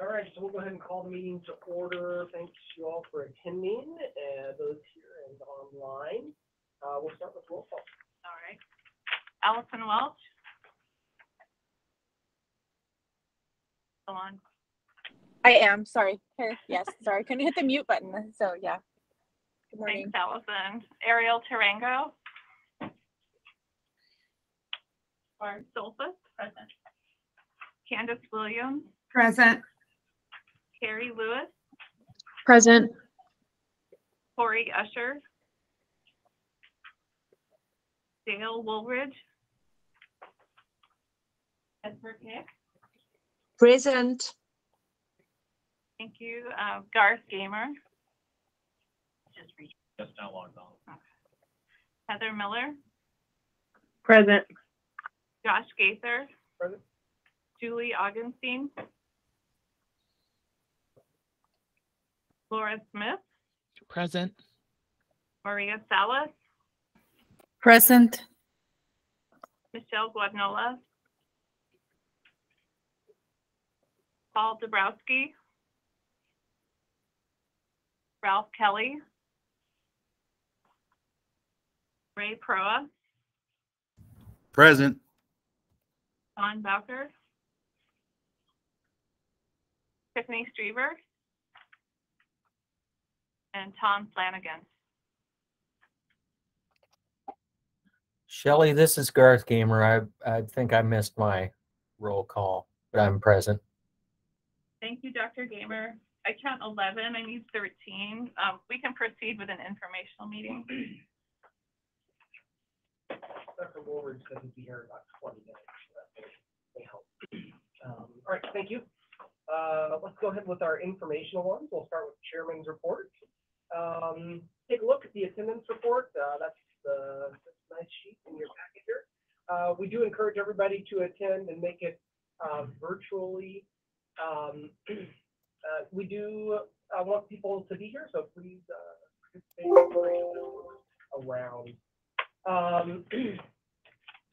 All right, so we'll go ahead and call the meeting to order. Thanks you all for attending, uh, those here and online. Uh, we'll start with roll call. All right. Allison Welch. Go on. I am, sorry. Here, yes, sorry, couldn't hit the mute button, so yeah. Good morning. Thanks, Allison. Ariel Tarango. Barb Stolzfus. Present. Candace Williams, Present. Carrie Lewis, Present. Corey Usher. Dale Woolridge. Edward Nick. Present. Thank you. Uh, Garth Gamer. Just reach. Now logged on. Heather Miller, Present. Josh Gaither. Present. Julie Augenstein. Laura Smith, Present. Maria Salas, Present. Michelle Guadnola. Paul Dabrowski. Ralph Kelly. Ray Proa, Present. Don Bowker. Tiffany Streever. And Tom Flanagan. Shelley, this is Garth Gamer. I, I think I missed my roll call, but I'm present. Thank you, Dr. Gamer. I count 11, I need 13. Um, We can proceed with an informational meeting. Dr. Woolridge said he'd be here in about twenty minutes. so that may- may help. Um, all right, thank you. Uh, let's go ahead with our informational ones. We'll start with Chairman's report. Um, take a look at the attendance report. Uh, that's the, that's a nice sheet in your packet here. Uh, we do encourage everybody to attend and make it, uh, virtually. Um, uh, we do, want people to be here, so please, uh, participate around. Um,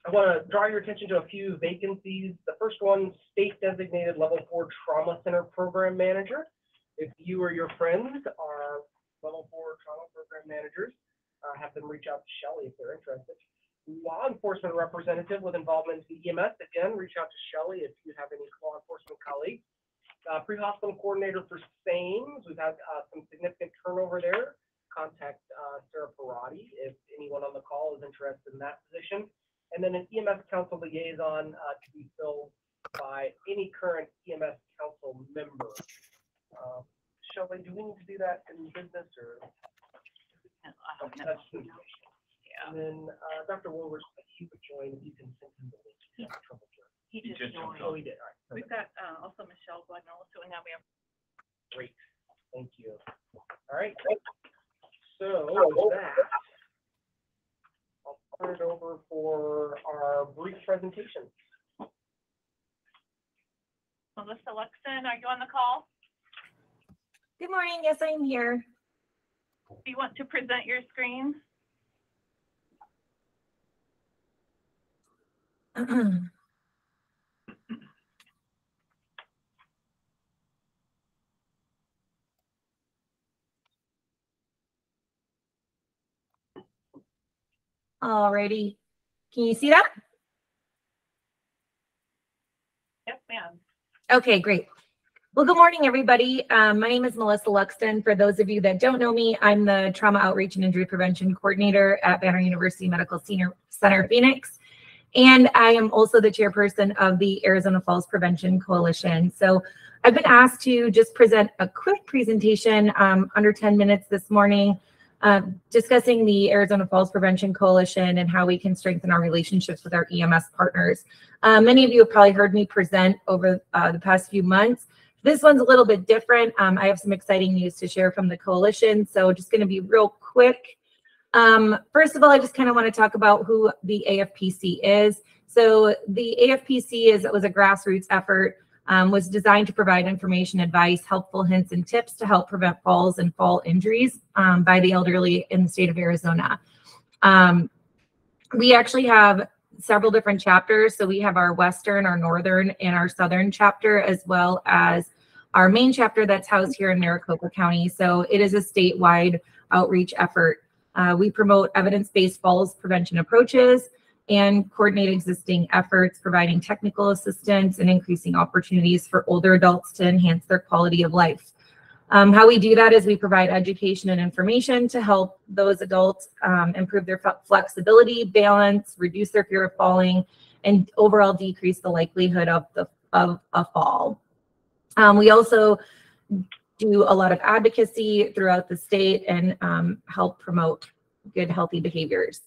I want to draw your attention to a few vacancies. The first one, state designated level four trauma center program manager. If you or your friends are level four trauma program managers, uh, have them reach out to Shelley if they're interested. Law enforcement representative with involvement in EMS, again, reach out to Shelley if you have any law enforcement colleagues. Uh, pre-hospital coordinator for SAMES, we've had, uh, some significant turnover there. Contact, uh, Sarah Parati if anyone on the call is interested in that position. And then an EMS council liaison, uh, to be filled by any current EMS council member. Uh, Shelley, do we need to do that in business or? That's the- Yeah, And then, uh, Dr. Woolridge, if you could join, if you can send him the link. to that trouble journal. he He just just jumped joined. Oh, he did, all right. We've perfect. got uh, also Michelle Guadnola, so now we have Great, thank you. All right, so with that, I'll turn it over for our brief presentation. Melissa Luxton. Are you on the call? Good morning, yes, I'm here. Do you want to present your screen? Alrighty, can you see that? Yes, ma'am. Okay, great. Well, good morning, everybody. Um, my name is Melissa Luxton. For those of you that don't know me, I'm the Trauma Outreach and Injury Prevention Coordinator at Banner University Medical Senior Center Phoenix. And I am also the chairperson of the Arizona Falls Prevention Coalition. So I've been asked to just present a quick presentation um, under 10 minutes this morning, uh, discussing the Arizona Falls Prevention Coalition and how we can strengthen our relationships with our EMS partners. Uh, many of you have probably heard me present over uh, the past few months. This one's a little bit different. Um, I have some exciting news to share from the coalition, so just going to be real quick. Um, first of all, I just kind of want to talk about who the AFPC is. So the AFPC is it was a grassroots effort, um, was designed to provide information, advice, helpful hints, and tips to help prevent falls and fall injuries um, by the elderly in the state of Arizona. Um, we actually have several different chapters. So we have our Western, our Northern, and our Southern chapter, as well as our main chapter that's housed here in Maricopa County. So it is a statewide outreach effort. Uh, we promote evidence-based falls prevention approaches and coordinate existing efforts, providing technical assistance and increasing opportunities for older adults to enhance their quality of life. Um, how we do that is we provide education and information to help those adults um, improve their flexibility, balance, reduce their fear of falling, and overall decrease the likelihood of the of a fall. Um, we also do a lot of advocacy throughout the state and um, help promote good, healthy behaviors.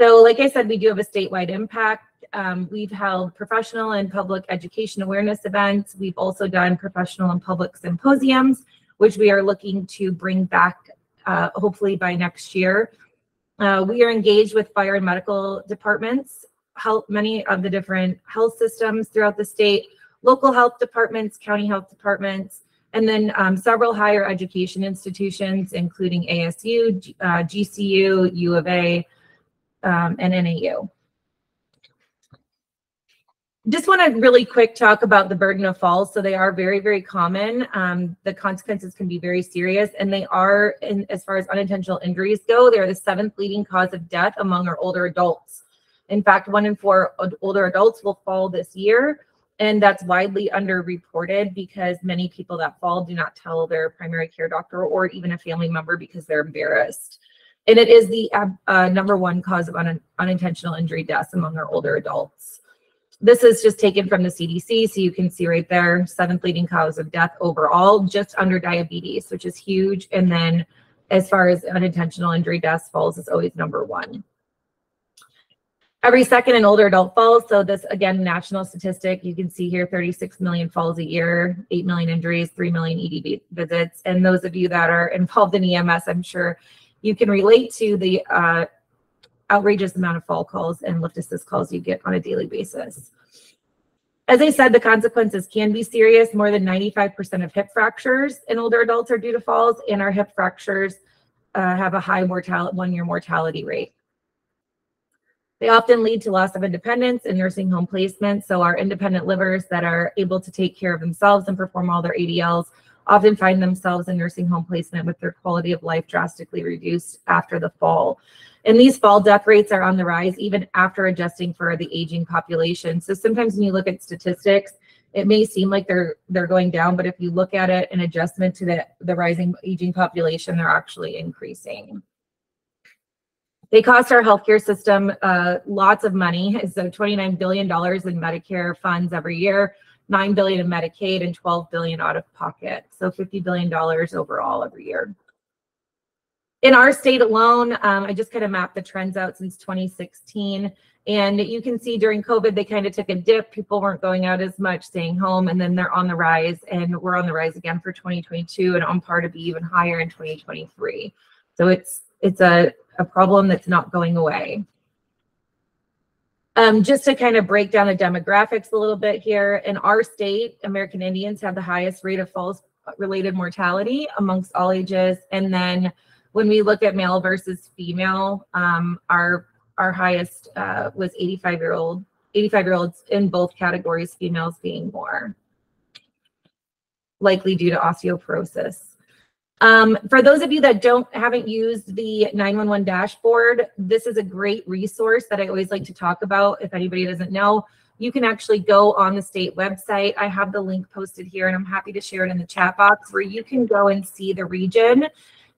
So, like I said, we do have a statewide impact. Um, we've held professional and public education awareness events. We've also done professional and public symposiums, which we are looking to bring back uh, hopefully by next year. Uh, we are engaged with fire and medical departments, help many of the different health systems throughout the state, local health departments, county health departments, and then um, several higher education institutions, including ASU, uh, GCU, U of A, um, and NAU. Just want to really quick talk about the burden of falls. So they are very, very common. Um, the consequences can be very serious, and they are, in, as far as unintentional injuries go, they are the seventh leading cause of death among our older adults. In fact, one in four older adults will fall this year, and that's widely underreported because many people that fall do not tell their primary care doctor or even a family member because they're embarrassed. And it is the uh, number one cause of un- unintentional injury deaths among our older adults. This is just taken from the CDC, so you can see right there, seventh leading cause of death overall, just under diabetes, which is huge. And then as far as unintentional injury deaths, falls is always number one. Every second an older adult falls. So this again, national statistic, you can see here 36 million falls a year, 8 million injuries, 3 million ED visits. And those of you that are involved in EMS, I'm sure you can relate to the uh, outrageous amount of fall calls and lift assist calls you get on a daily basis. As I said, the consequences can be serious. More than 95% of hip fractures in older adults are due to falls, and our hip fractures uh, have a high mortality, one-year mortality rate. They often lead to loss of independence and nursing home placement. So our independent livers that are able to take care of themselves and perform all their ADLs often find themselves in nursing home placement with their quality of life drastically reduced after the fall. And these fall death rates are on the rise even after adjusting for the aging population. So sometimes when you look at statistics, it may seem like they're they're going down, but if you look at it in adjustment to the, the rising aging population, they're actually increasing. They cost our healthcare system uh, lots of money. So $29 billion in Medicare funds every year, 9 billion in Medicaid and 12 billion out of pocket. So 50 billion dollars overall every year. In our state alone, um, I just kind of mapped the trends out since 2016. And you can see during COVID, they kind of took a dip. People weren't going out as much, staying home, and then they're on the rise. And we're on the rise again for 2022 and on par to be even higher in 2023. So it's it's a, a problem that's not going away. Um, just to kind of break down the demographics a little bit here, in our state, American Indians have the highest rate of falls related mortality amongst all ages. And then when we look at male versus female, um, our our highest uh, was 85 year old, 85 year olds in both categories, females being more likely due to osteoporosis. Um, for those of you that don't haven't used the 911 dashboard, this is a great resource that I always like to talk about. If anybody doesn't know, you can actually go on the state website. I have the link posted here and I'm happy to share it in the chat box where you can go and see the region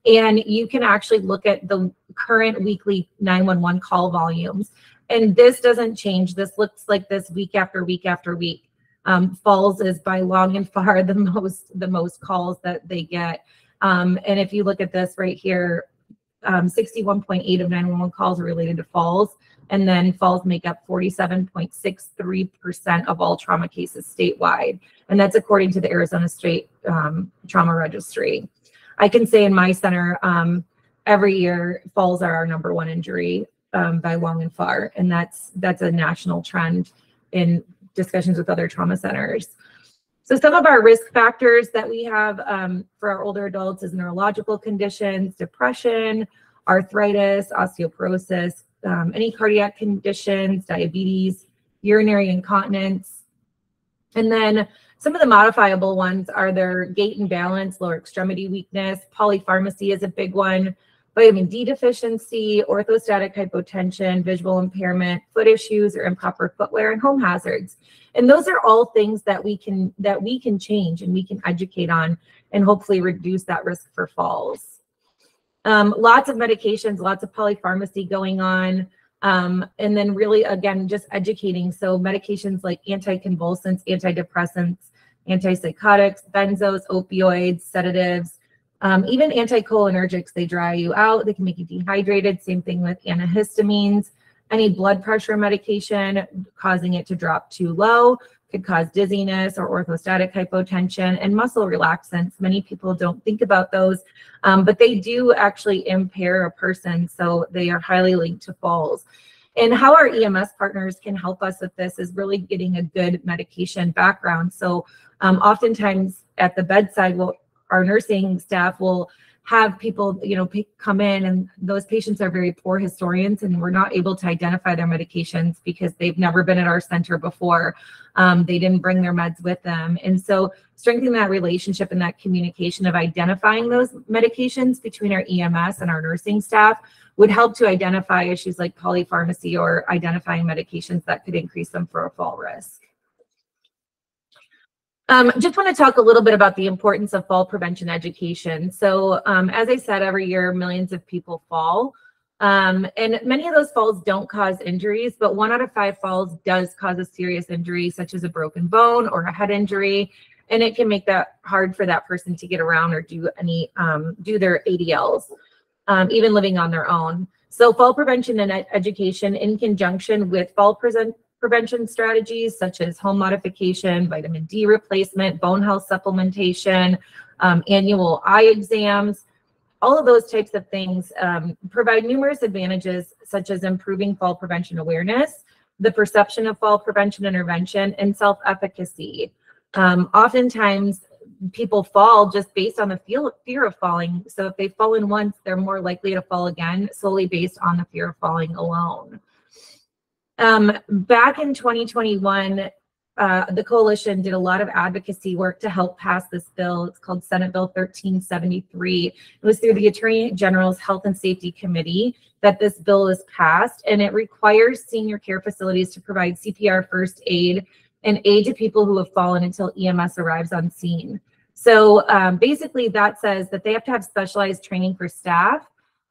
and you can actually look at the current weekly 911 call volumes. And this doesn't change. This looks like this week after week after week. Um, Falls is by long and far the most the most calls that they get. Um, and if you look at this right here, um, 61.8 of 911 calls are related to falls, and then falls make up 47.63% of all trauma cases statewide. And that's according to the Arizona State um, Trauma Registry. I can say in my center, um, every year falls are our number one injury um, by long and far, and that's that's a national trend in discussions with other trauma centers. So some of our risk factors that we have um, for our older adults is neurological conditions, depression, arthritis, osteoporosis, um, any cardiac conditions, diabetes, urinary incontinence. And then Some of the modifiable ones are their gait and balance, lower extremity weakness, polypharmacy is a big one, vitamin D deficiency, orthostatic hypotension, visual impairment, foot issues or improper footwear, and home hazards. And those are all things that we can that we can change and we can educate on and hopefully reduce that risk for falls. Um, lots of medications, lots of polypharmacy going on. Um, and then really, again, just educating. So medications like anticonvulsants, antidepressants, antipsychotics, benzos, opioids, sedatives, um, even anticholinergics, they dry you out. They can make you dehydrated. Same thing with antihistamines. Any blood pressure medication causing it to drop too low could cause dizziness or orthostatic hypotension and muscle relaxants. Many people don't think about those, um, but they do actually impair a person. So they are highly linked to falls. And how our EMS partners can help us with this is really getting a good medication background. So um, oftentimes at the bedside, we'll, our nursing staff will have people, you know, come in and those patients are very poor historians and we're not able to identify their medications because they've never been at our center before. Um, they didn't bring their meds with them. And so strengthening that relationship and that communication of identifying those medications between our EMS and our nursing staff would help to identify issues like polypharmacy or identifying medications that could increase them for a fall risk. Um, just want to talk a little bit about the importance of fall prevention education. So, um, as I said, every year millions of people fall. Um, and many of those falls don't cause injuries, but one out of five falls does cause a serious injury, such as a broken bone or a head injury. And it can make that hard for that person to get around or do any, um, do their ADLs, um, even living on their own. So fall prevention and ed- education in conjunction with fall present, prevention strategies such as home modification, vitamin D replacement, bone health supplementation, um, annual eye exams, all of those types of things um, provide numerous advantages, such as improving fall prevention awareness, the perception of fall prevention intervention, and self efficacy. Um, oftentimes, people fall just based on the fear of falling. So, if they've fallen once, they're more likely to fall again, solely based on the fear of falling alone. Um, back in 2021, uh, the coalition did a lot of advocacy work to help pass this bill. It's called Senate Bill 1373. It was through the Attorney General's Health and Safety Committee that this bill was passed, and it requires senior care facilities to provide CPR first aid and aid to people who have fallen until EMS arrives on scene. So um, basically, that says that they have to have specialized training for staff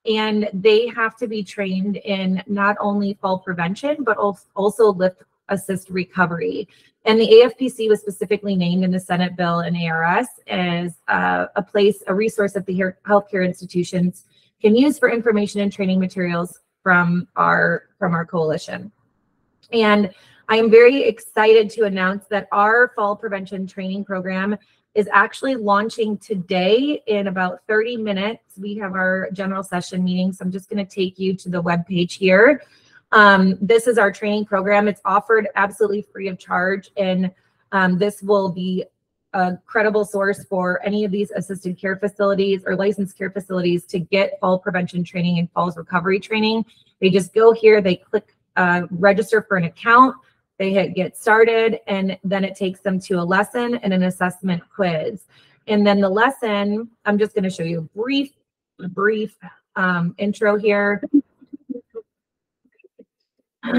and they have to be trained in not only fall prevention, but also lift assist recovery. And the AFPC was specifically named in the Senate bill and ARS as uh, a place, a resource that the healthcare institutions can use for information and training materials from our from our coalition. And I am very excited to announce that our fall prevention training program is actually launching today in about 30 minutes. We have our general session meeting, so I'm just going to take you to the web page here. Um, this is our training program. It's offered absolutely free of charge, and um, this will be a credible source for any of these assisted care facilities or licensed care facilities to get fall prevention training and falls recovery training. They just go here, they click uh, register for an account, they hit get started, and then it takes them to a lesson and an assessment quiz. And then the lesson, I'm just going to show you a brief, brief um, intro here.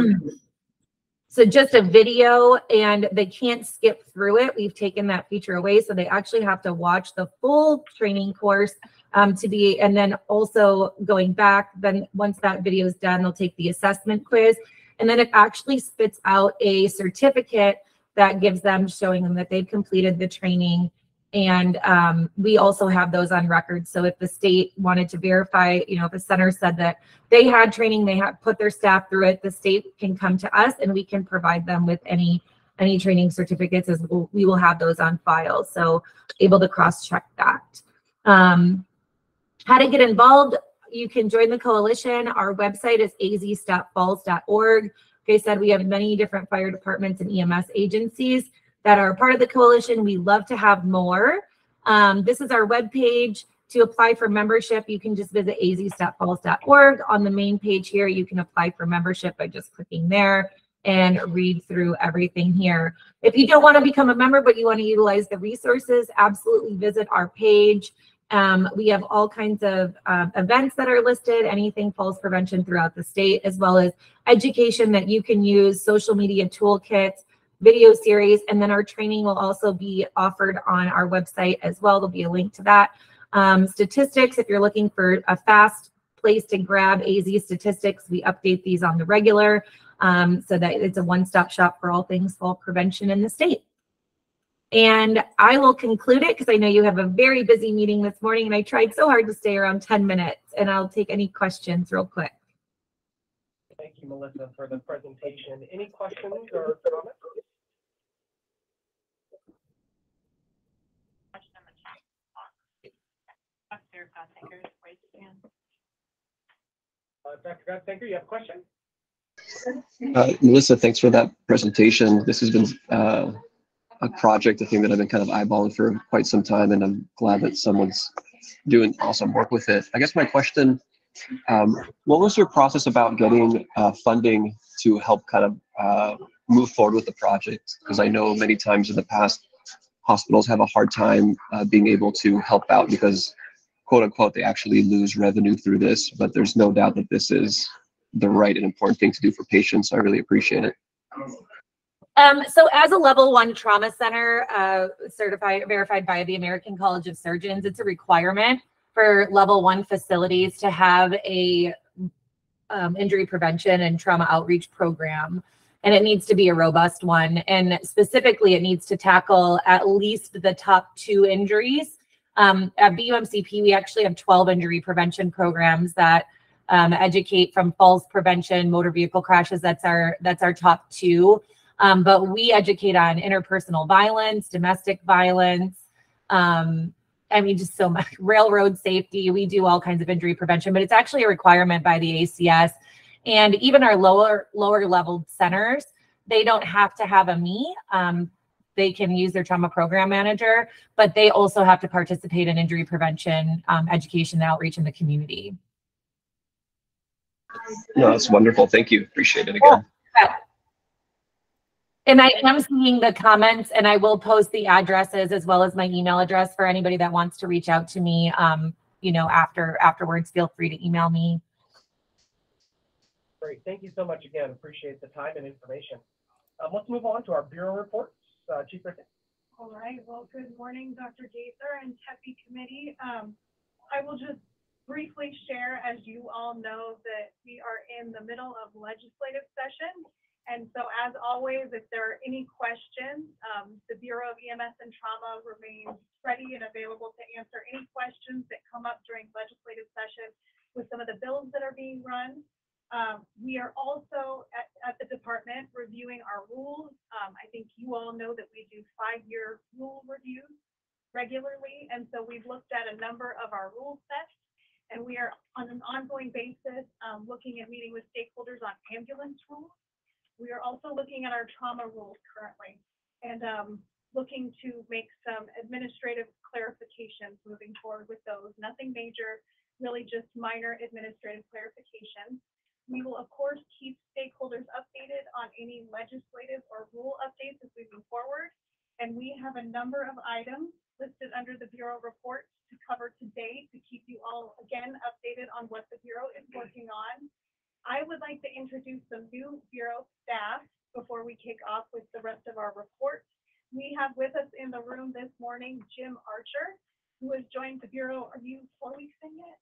so just a video and they can't skip through it. We've taken that feature away. So they actually have to watch the full training course um, to be, and then also going back, then once that video is done, they'll take the assessment quiz and then it actually spits out a certificate that gives them showing them that they've completed the training. And um, we also have those on record. So if the state wanted to verify, you know, a center said that they had training, they have put their staff through it, the state can come to us and we can provide them with any any training certificates as we'll, we will have those on file. So able to cross check that. Um, how to get involved you can join the coalition. Our website is az.falls.org. Like I said, we have many different fire departments and EMS agencies that are part of the coalition. We love to have more. Um, this is our webpage. To apply for membership, you can just visit az.falls.org. On the main page here, you can apply for membership by just clicking there. and read through everything here. If you don't want to become a member, but you want to utilize the resources, absolutely visit our page. Um, we have all kinds of um, events that are listed, anything falls prevention throughout the state, as well as education that you can use, social media toolkits, video series, and then our training will also be offered on our website as well. There'll be a link to that. Um, statistics, if you're looking for a fast place to grab AZ statistics, we update these on the regular um, so that it's a one-stop shop for all things fall prevention in the state. And I will conclude it because I know you have a very busy meeting this morning and I tried so hard to stay around 10 minutes and I'll take any questions real quick. Thank you, Melissa, for the presentation. Any questions or comments? Question in the chat. Dr. Gottinger, raise your hand. Uh, Dr. Gottenberger, you have a question? Uh, Melissa, thanks for that presentation. This has been uh, a project, a thing that I've been kind of eyeballing for quite some time, and I'm glad that someone's doing awesome work with it. I guess my question, um, what was your process about getting uh, funding to help kind of uh, move forward with the project? Because I know many times in the past, hospitals have a hard time uh, being able to help out because quote unquote, they actually lose revenue through this, but there's no doubt that this is the right and important thing to do for patients. I really appreciate it. Um, so as a level one trauma center, uh, certified, verified by the American College of Surgeons, it's a requirement for level one facilities to have a um, injury prevention and trauma outreach program. And it needs to be a robust one. And specifically, it needs to tackle at least the top two injuries. Um, at BUMCP, we actually have 12 injury prevention programs that um, educate from falls prevention, motor vehicle crashes. That's our that's our top two. Um, but we educate on interpersonal violence, domestic violence. Um, I mean, just so much railroad safety. We do all kinds of injury prevention, but it's actually a requirement by the ACS. And even our lower lower level centers, they don't have to have a me. Um, they can use their trauma program manager, but they also have to participate in injury prevention, um, education, and outreach in the community. No, that's wonderful. Thank you. Appreciate it again. And I am seeing the comments and I will post the addresses as well as my email address for anybody that wants to reach out to me. Um, you know, after afterwards, feel free to email me. Great, thank you so much again. Appreciate the time and information. Um, let's move on to our bureau reports. Uh, Chief Ricketts. All right, well, good morning, Dr. Gaither and TEPI committee. Um, I will just briefly share, as you all know, that we are in the middle of legislative session. And so as always, if there are any questions, um, the Bureau of EMS and Trauma remains ready and available to answer any questions that come up during legislative session with some of the bills that are being run. Um, we are also at, at the department reviewing our rules. Um, I think you all know that we do five-year rule reviews regularly. And so we've looked at a number of our rule sets. And we are on an ongoing basis, um, looking at meeting with stakeholders on ambulance rules. We are also looking at our trauma rules currently and, um, looking to make some administrative clarifications moving forward with those. Nothing major, really just minor administrative clarifications. We will, of course, keep stakeholders updated on any legislative or rule updates as we move forward. And we have a number of items listed under the Bureau report to cover today to keep you all again updated on what the Bureau is working on. I would like to introduce some new Bureau staff before we kick off with the rest of our report. We have with us in the room this morning Jim Archer, who has joined the Bureau. Are you four weeks in yet?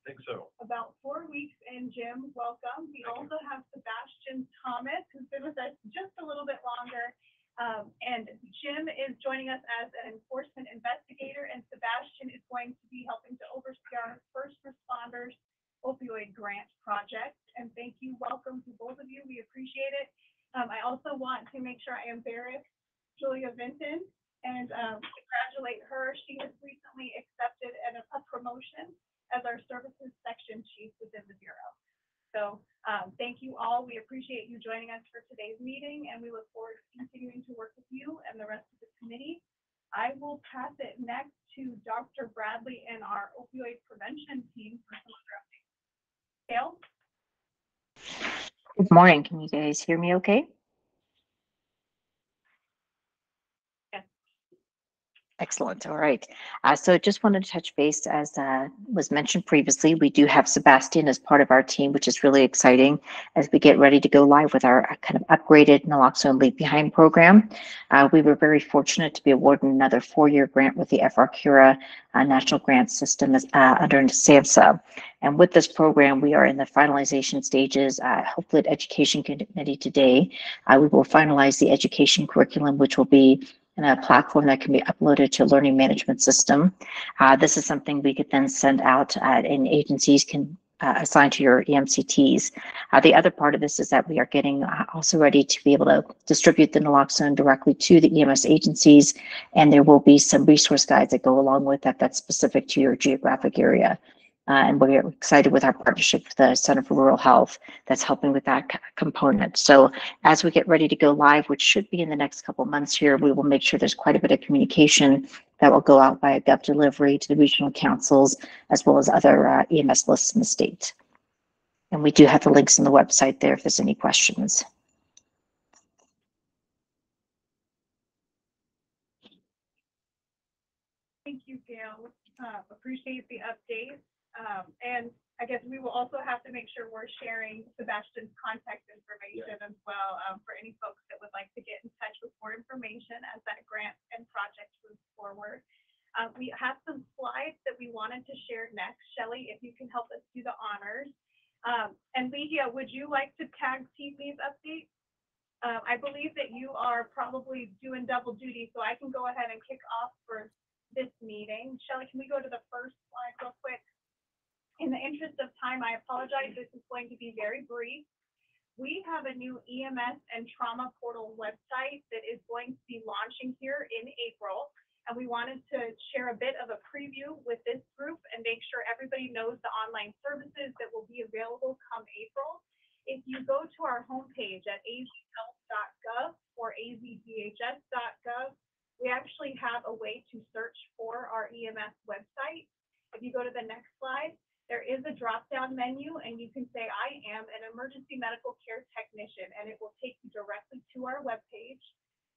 I think so. about four weeks in, Jim. Welcome. We also have Sebastian Thomas, who's been with us just a little bit longer. Um, and Jim is joining us as an enforcement investigator, and Sebastian is going to be helping to oversee our first responders opioid grant project. And thank you. Welcome to both of you. We appreciate it. Um, I also want to make sure I embarrass Julia Vinton and um, congratulate her. She has recently accepted an, a promotion as our services section chief within the Bureau. So um, thank you all. We appreciate you joining us for today's meeting, and we look forward to continuing to work with you and the rest of the committee. I will pass it next to Dr. Bradley and our opioid prevention team for some other updates. Gail? Good morning. Can you guys hear me okay? Excellent. All right. Uh, so just wanted to touch base as uh, was mentioned previously. We do have Sebastian as part of our team, which is really exciting as we get ready to go live with our uh, kind of upgraded naloxone Leave Behind program. Uh, we were very fortunate to be awarded another four-year grant with the FR CARA uh, National Grant System uh, under SAMHSA. And with this program, we are in the finalization stages. Uh, hopefully, at Education Committee today, uh, we will finalize the education curriculum, which will be in a platform that can be uploaded to a learning management system. Uh, this is something we could then send out uh, and agencies can uh, assign to your EMCTs. Uh, the other part of this is that we are getting uh, also ready to be able to distribute the naloxone directly to the EMS agencies, and there will be some resource guides that go along with that that's specific to your geographic area. Uh, and we're excited with our partnership with the Center for Rural Health that's helping with that c- component. So as we get ready to go live, which should be in the next couple months here, we will make sure there's quite a bit of communication that will go out via GovDelivery to the regional councils as well as other uh, EMS lists in the state. And we do have the links on the website there if there's any questions. Thank you, Gail. Uh, appreciate the update. Um, and I guess we will also have to make sure we're sharing Sebastian's contact information as well, um, for any folks that would like to get in touch with more information as that grant and project moves forward. Uh, we have some slides that we wanted to share next. Shelley, if you can help us do the honors. Um, and Lydia, would you like to tag team these updates? Um, I believe that you are probably doing double duty, so I can go ahead and kick off for this meeting. Shelley, can we go to the first slide real quick? In the interest of time, I apologize, this is going to be very brief. We have a new EMS and trauma portal website that is going to be launching here in April. And we wanted to share a bit of a preview with this group and make sure everybody knows the online services that will be available come April. If you go to our homepage at azhealth.gov or azdhs.gov, we actually have a way to search for our EMS website. If you go to the next slide, there is a drop-down menu and you can say, I am an emergency medical care technician, and it will take you directly to our webpage.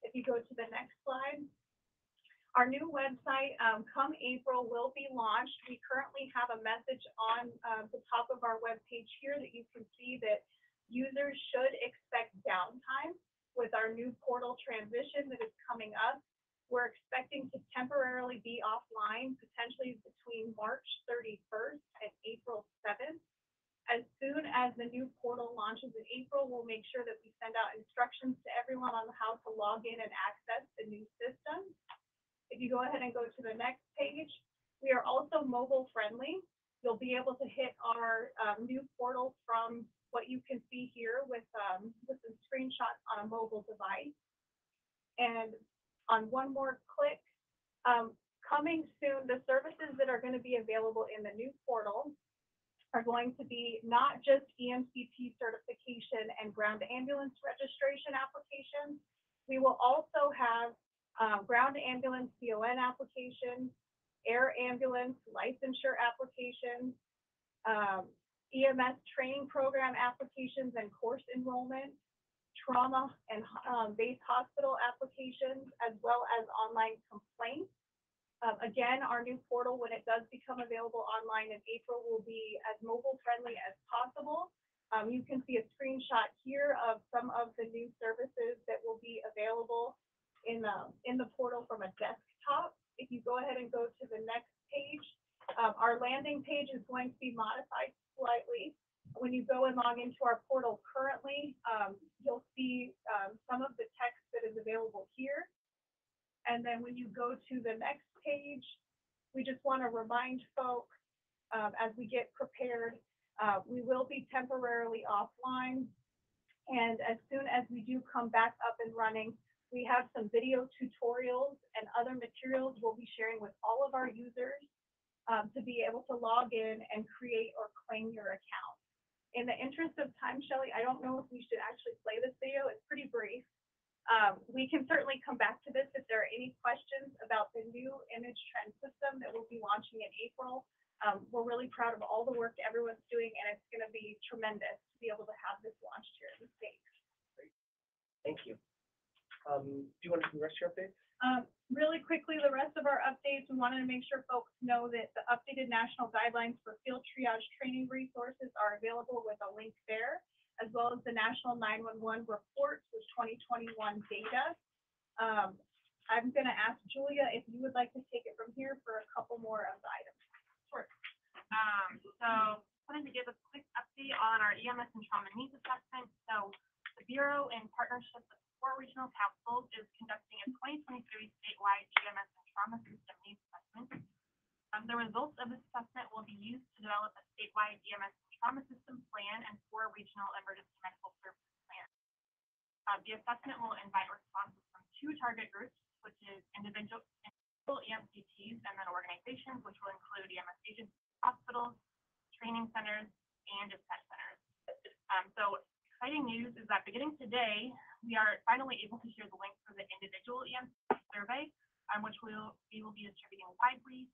If you go to the next slide, our new website, um, come April, will be launched. We currently have a message on, uh, the top of our webpage here that you can see that users should expect downtime with our new portal transition that is coming up. We're expecting to temporarily be offline, potentially between March thirty-first and April seventh. As soon as the new portal launches in April, we'll make sure that we send out instructions to everyone on how to log in and access the new system. If you go ahead and go to the next page, we are also mobile friendly. You'll be able to hit our um, new portal from what you can see here with, um, with some screenshots on a mobile device. And on one more click, um, coming soon, the services that are going to be available in the new portal are going to be not just E EMCT certification and ground ambulance registration applications. We will also have uh, ground ambulance CON applications, air ambulance licensure applications, um, EMS training program applications and course enrollment, trauma and um, base hospital applications, as well as online complaints. Um, again, our new portal, when it does become available online in April, will be as mobile friendly as possible. Um, you can see a screenshot here of some of the new services that will be available in the, in the portal from a desktop. If you go ahead and go to the next page, um, our landing page is going to be modified slightly. When you go and log into our portal currently, um, you'll see, um, some of the text that is available here. And then when you go to the next page, we just want to remind folks, um, as we get prepared, uh, we will be temporarily offline. And as soon as we do come back up and running, we have some video tutorials and other materials we'll be sharing with all of our users um, to be able to log in and create or claim your account. In the interest of time, Shelley, I don't know if we should actually play this video. It's pretty brief. Um, we can certainly come back to this if there are any questions about the new image trend system that we'll be launching in April. Um, we're really proud of all the work everyone's doing, and it's going to be tremendous to be able to have this launched here in the state. Thank you. Um, do you want to do the rest of your updates? Really quickly, the rest of our updates, we wanted to make sure folks know that the updated national guidelines for field triage training resources are available with a link there, as well as the national nine-one-one reports with twenty twenty-one data. Um, I'm gonna ask Julia if you would like to take it from here for a couple more of the items. Um, so wanted to give a quick update on our EMS and trauma needs assessment. So the Bureau in partnership with four regional councils is conducting a twenty twenty-three statewide EMS and trauma system needs assessment. Um, the results of this assessment will be used to develop a statewide EMS and trauma system plan and four regional emergency medical service plans. Uh, the assessment will invite responses from two target groups, which is individual, individual EMCTs and then organizations, which will include EMS agencies, hospitals, training centers, and dispatch centers. Um, so exciting news is that beginning today, we are finally able to share the link for the individual EMC survey, um, which we'll, we will be distributing widely.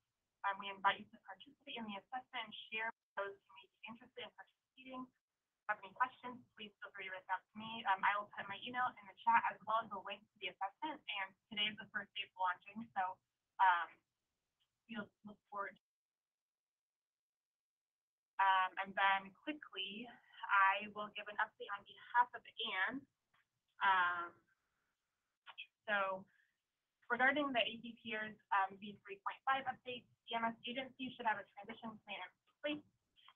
Um, we invite you to participate in the assessment and share with those who may be interested in participating. If you have any questions, please feel free to reach out to me. Um, I will put my email in the chat as well as the link to the assessment. And today is the first day of launching, so um, we'll look forward um, and then quickly, I will give an update on behalf of Anne. Um, so regarding the AZ-PIERS, um, V three point five update, EMS agencies should have a transition plan in place.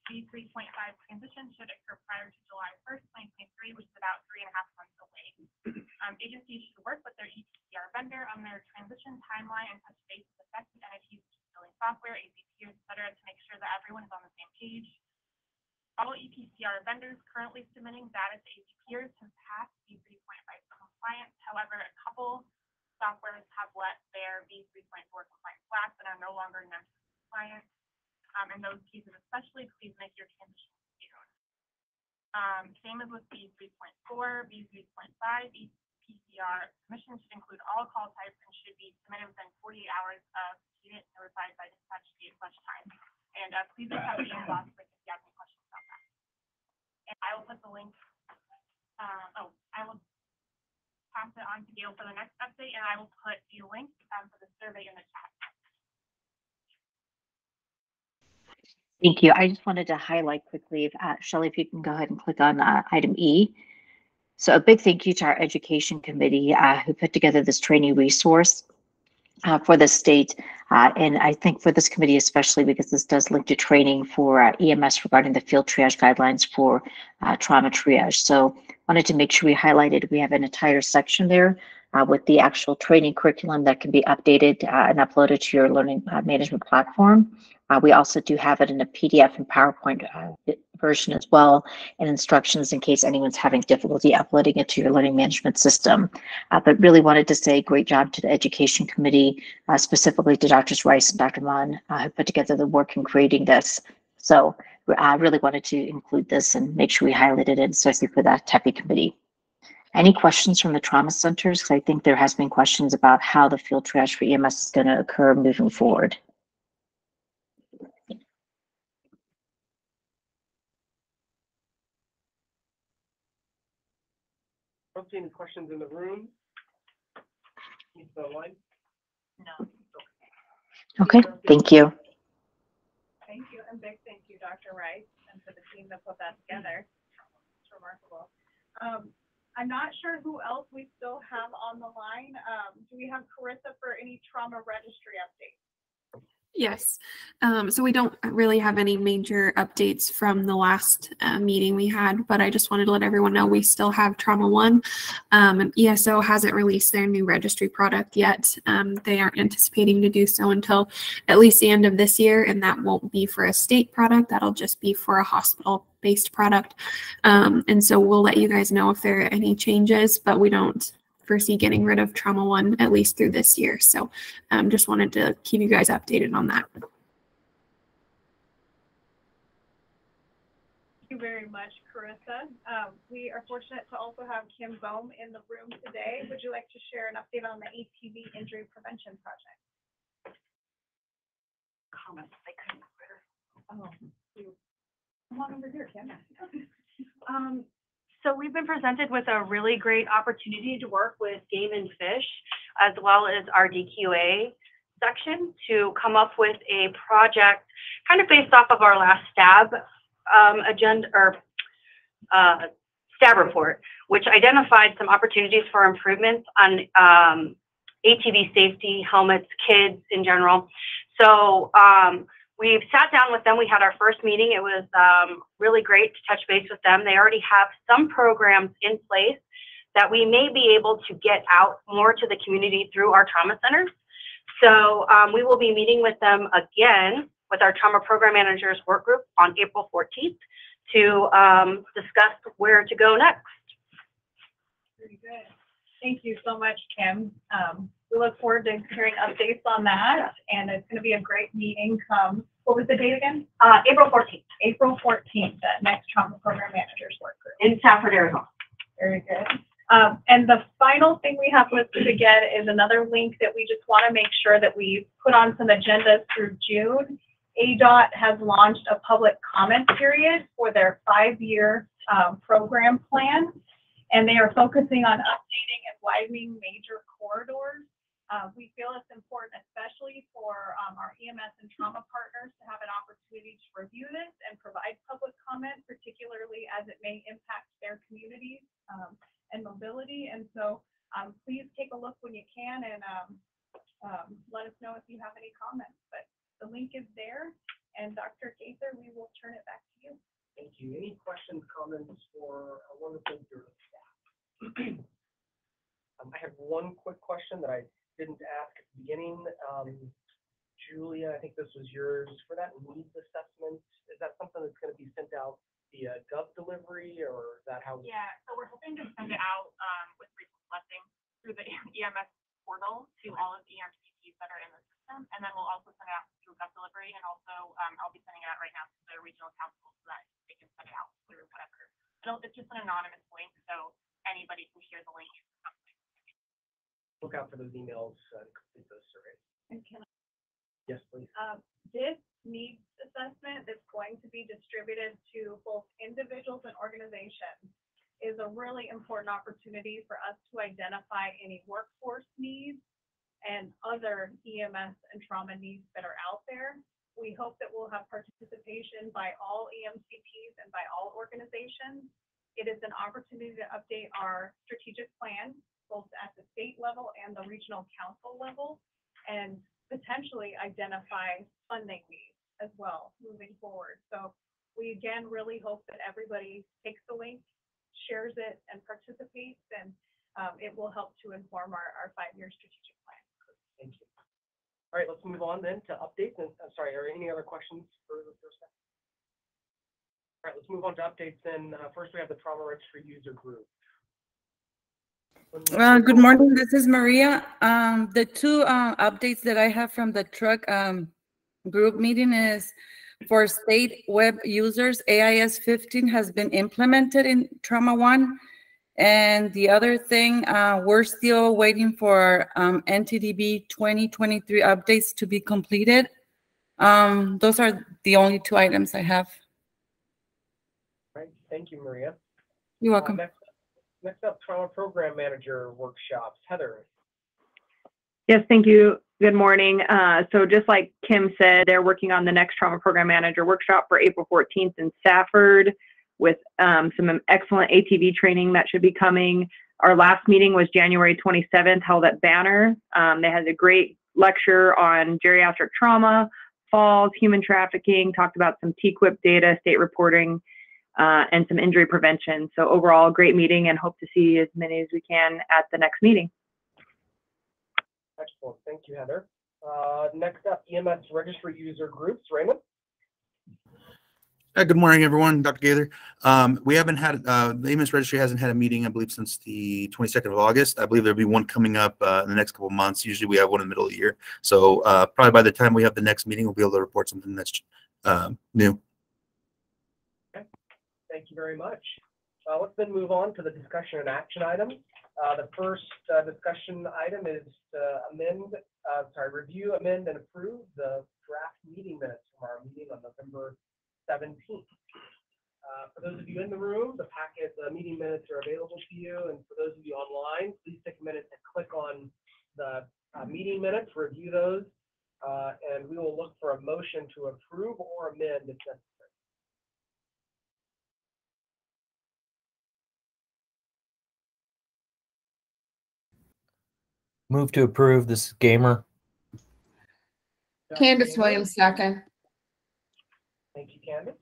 V three point five transition should occur prior to July first, twenty twenty-three, which is about three and a half months away. Um, agencies should work with their EPCR vendor on their transition timeline and touch base with affected entities, billing software, AZ-PIERS, et cetera, to make sure that everyone is on the same page. All EPCR vendors currently submitting data to AZ-PIERS have passed V three point five compliance. However, a couple softwares have let their V three point four compliance lapse and are no longer NEMS compliant. Um, in those cases especially, please make your transition soon. Um, same as with V three point four, V three point five, EPCR submissions should include all call types and should be submitted within forty-eight hours of student notified by dispatch date such time. And, uh, please reach out to your boss if you have any questions about that. And I will put the link, uh, oh, I will Gail for the next update, and I will put the link, um, for the survey in the chat. Thank you. I just wanted to highlight quickly, if, uh, Shelley, if you can go ahead and click on, uh, item E. So a big thank you to our education committee, uh, who put together this training resource, uh, for the state. Uh, and I think for this committee especially because this does link to training for uh, EMS regarding the field triage guidelines for, trauma triage. So wanted to make sure we highlighted, we have an entire section there, uh, with the actual training curriculum that can be updated, uh, and uploaded to your learning, uh, management platform. Uh, we also do have it in a PDF and PowerPoint uh, version as well, and instructions in case anyone's having difficulty uploading it to your learning management system. But really wanted to say great job to the education committee, specifically to Drs. Rice and Dr. Munn, uh, who put together the work in creating this. So I really wanted to include this and make sure we highlighted it, especially for that TEPI committee. Any questions from the trauma centers? 'Cause I think there has been questions about how the field triage for EMS is going to occur moving forward. I Don't see any questions in the room. Keep the line. No. Okay, thank you. Thank you, and big thank you, Dr. Rice, and for the team that put that together. It's remarkable. Um, I'm not sure who else we still have on the line. Um, do we have Carissa for any trauma registry updates? Yes. Um, so we don't really have any major updates from the last uh, meeting we had, but I just wanted to let everyone know we still have Trauma One. Um, ESO hasn't released their new registry product yet. Um, they aren't anticipating to do so until at least the end of this year, and that won't be for a state product. That'll just be for a hospital based product. Um, and so we'll let you guys know if there are any changes, but we don't foresee getting rid of Trauma One at least through this year. So um, just wanted to keep you guys updated on that. Thank you very much, Carissa. Um, we are fortunate to also have Kim Bohm in the room today. Would you like to share an update on the ATV injury prevention project? Comments, I couldn't. Oh, you- Come on over here, Kim. Um, So we've been presented with a really great opportunity to work with Game and Fish as well as our DQA section to come up with a project kind of based off of our last stab um, agenda or uh, stab report, which identified some opportunities for improvements on um, ATV safety, helmets, kids in general. So um, we've sat down with them. We had our first meeting. It was um, really great to touch base with them. They already have some programs in place that we may be able to get out more to the community through our trauma centers. So um, we will be meeting with them again with our trauma program managers work group on April 14th to um, discuss where to go next. Very good. Thank you so much, Kim. We look forward to hearing updates on that, and it's gonna be a great meeting come, what was the date again? Uh, April 14th April fourteenth, that next trauma program managers work group. in Safford, Arizona. Very good. Um, and the final thing we have listed again is another link that we just want to make sure that we put on some agendas through June. ADOT has launched a public comment period for their five-year, um, program plan. And they are focusing on updating and widening major corridors. Uh, we feel it's important, especially for, um, our EMS and trauma partners to have an opportunity to review this and provide public comment, particularly as it may impact their communities. Um, and mobility. And so um, please take a look when you can and um, um, let us know if you have any comments. But the link is there. And Dr. Gaither, we will turn it back to you. Thank you. Any questions, comments for our wonderful bureau staff? Um, I have one quick question that I didn't ask at the beginning. Um, Julia, I think this was yours for that needs assessment. Is that something that's gonna be sent out via GovDelivery or is that how? Yeah, so we're hoping to send it out, um, with recent blessing through the EMS portal to all of the EMCTs that are in the system. And then we'll also send it out through GovDelivery and also, um, I'll be sending it out right now to the regional council so that they can send it out through whatever. It'll, it's just an anonymous link, so anybody can share the link. Look out for those emails, uh, complete those surveys. And can Yes, please. Um, this needs assessment that's going to be distributed to both individuals and organizations is a really important opportunity for us to identify any workforce needs and other EMS and trauma needs that are out there. We hope that we'll have participation by all EMCTs and by all organizations. It is an opportunity to update our strategic plan, both at the state level and the regional council level, and potentially identify funding needs as well moving forward. So we again really hope that everybody takes the link, shares it and participates and um, it will help to inform our, our five-year strategic plan. Thank you. All right, let's move on then to updates. And, I'm sorry, are any other questions for the first step? All right, let's move on to updates then. Uh, first, we have the trauma registry user group. Uh, good morning, this is Maria. Um, the two, uh, updates that I have from the truck, um, group meeting is for state web users, AIS fifteen has been implemented in Trauma One. And the other thing, uh, we're still waiting for, um, NTDB twenty twenty-three updates to be completed. Um, those are the only two items I have. All right, thank you, Maria. You're Uh, welcome. Next next up, trauma program manager workshops. Heather, Yes, thank you. Good morning. Uh, so just like Kim said, they're working on the next trauma program manager workshop for April 14th in Safford with um, some excellent ATV training that should be coming. Our last meeting was January 27th, held at Banner. Um, they had a great lecture on geriatric trauma, falls, human trafficking, talked about some TQIP data, state reporting, uh, and some injury prevention. So overall, great meeting and hope to see as many as we can at the next meeting. excellent. Thank you, Heather. Uh, next up, EMS registry user groups. Raymond? Uh, good morning, everyone. Dr. Gaither. Um, we haven't had, uh, the EMS registry hasn't had a meeting, I believe, since the 22nd of August. I believe there'll be one coming up, uh, in the next couple of months. Usually we have one in the middle of the year. So, uh, probably by the time we have the next meeting, we'll be able to report something that's, um, new. Thank you very much. Uh, let's then move on to the discussion and action items. Uh, the first, uh, discussion item is to amend, uh, sorry, review, amend, and approve the draft meeting minutes from our meeting on November seventeenth. Uh, for those of you in the room, the packet, the meeting minutes are available to you, and for those of you online, please take a minute to click on the uh, meeting minutes, review those, and we will look for a motion to approve or amend if necessary. Move to approve. This Gamer. Candace Williams, second. Thank you, Candace.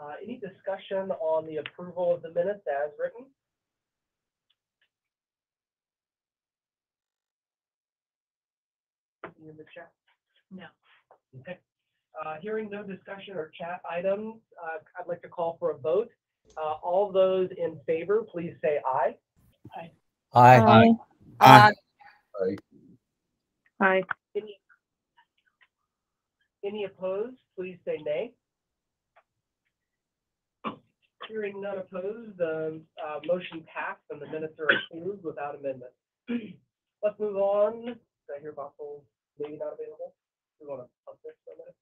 Uh, any discussion on the approval of the minutes as written? In the chat? No. Okay. Uh, hearing no discussion or chat items, uh, I'd like to call for a vote. Uh, all those in favor, please say aye. Aye. Aye. Hi. Any, any opposed, please say nay. Hearing none opposed, the uh, motion passed and the minutes are approved without amendment. Let's move on. Did I hear Bothell maybe not available? We want to up this for a minute?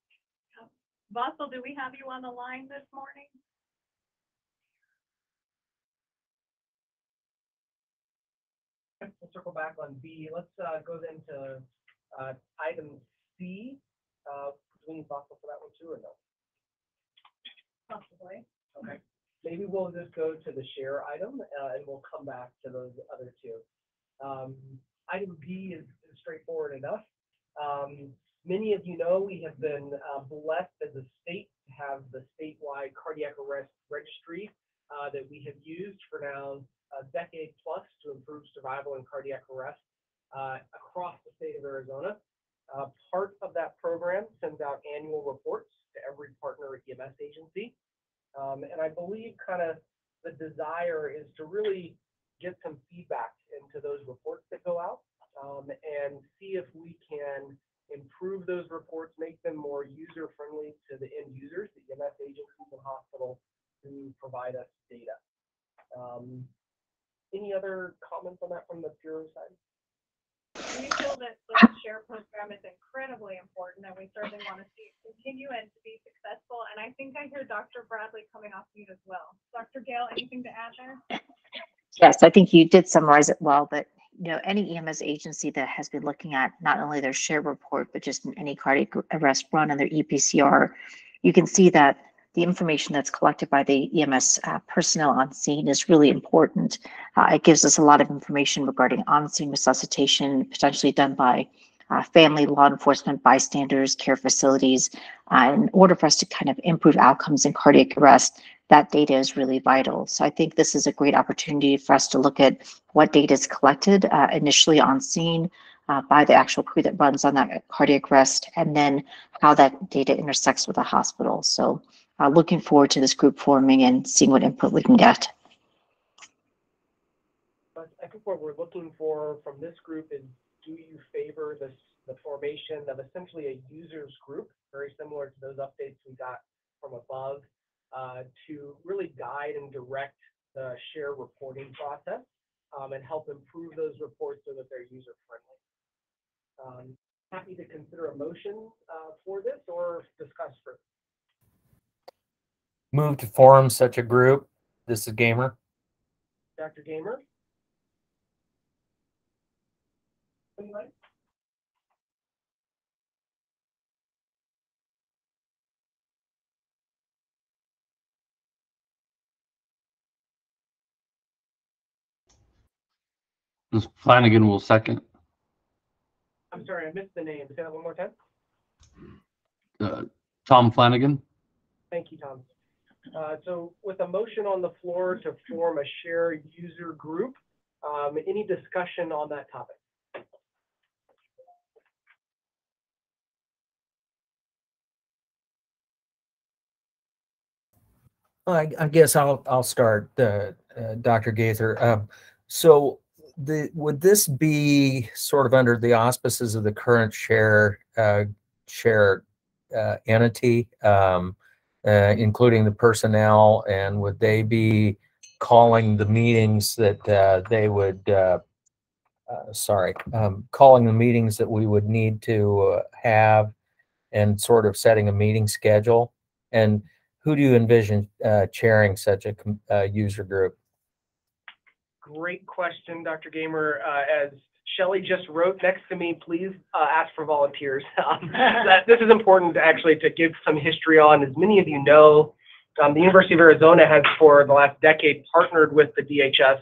Vatsal, do we have you on the line this morning? We'll circle back on B. Let's uh, go then to uh, item C. Uh, Do we need for that one too or no? Possibly. Okay, maybe we'll just go to the share item, uh, and we'll come back to those other two. Um, item B is is straightforward enough. Um, many of you know, we have been, uh, blessed as a state to have the statewide cardiac arrest registry, uh, that we have used for now a decade plus to improve survival in cardiac arrest, uh, across the state of Arizona. Uh, part of that program sends out annual reports to every partner EMS agency. Um, and I believe kind of the desire is to really get some feedback into those reports that go out um, and see if we can improve those reports, make them more user friendly to the end users, the EMS agencies and hospitals who provide us data. Um, any other comments on that from the Bureau side? We feel that the share program is incredibly important and we certainly want to see it continue and to be successful. And I think I hear Dr. Bradley coming off mute as well. Dr. Gail, anything to add there? Yes, I think you did summarize it well, but you know, any EMS agency that has been looking at not only their share report, but just any cardiac arrest run and their E EPCR, you can see that the information that's collected by the EMS uh, personnel on scene is really important. Uh, it gives us a lot of information regarding on-scene resuscitation, potentially done by uh, family, law enforcement, bystanders, care facilities. Uh, in order for us to kind of improve outcomes in cardiac arrest, that data is really vital. So I think this is a great opportunity for us to look at what data is collected uh, initially on scene uh, by the actual crew that runs on that cardiac arrest, and then how that data intersects with the hospital. So uh, looking forward to this group forming and seeing what input we can get. I think what we're looking for from this group is, do you favor this, the formation of essentially a users group, very similar to those updates we got from above, uh, to really guide and direct the share reporting process, um, and help improve those reports so that they're user friendly. Um, happy to consider a motion, uh, for this or discuss further. Move to form such a group. This is Gamer. Dr. Gamer? Anybody? Ms. Flanagan will second. I'm sorry, I missed the name. Say that one more time. Uh, Tom Flanagan, Thank you, Tom. Uh, So with a motion on the floor to form a shared user group, um, any discussion on that topic? I, I guess I'll, I'll start, uh, uh, Dr. Gaither. Um, so the, would this be sort of under the auspices of the current share, uh, share, uh, entity, um, uh, including the personnel, and would they be calling the meetings that, uh, they would, uh, uh, sorry, um, calling the meetings that we would need to uh, have and sort of setting a meeting schedule? And who do you envision chairing such a user group? Great question, Dr. Gamer. As Shelley just wrote next to me, please uh, ask for volunteers. Um, that, this is important actually to give some history on. As many of you know, um, the University of Arizona has for the last decade partnered with the DHS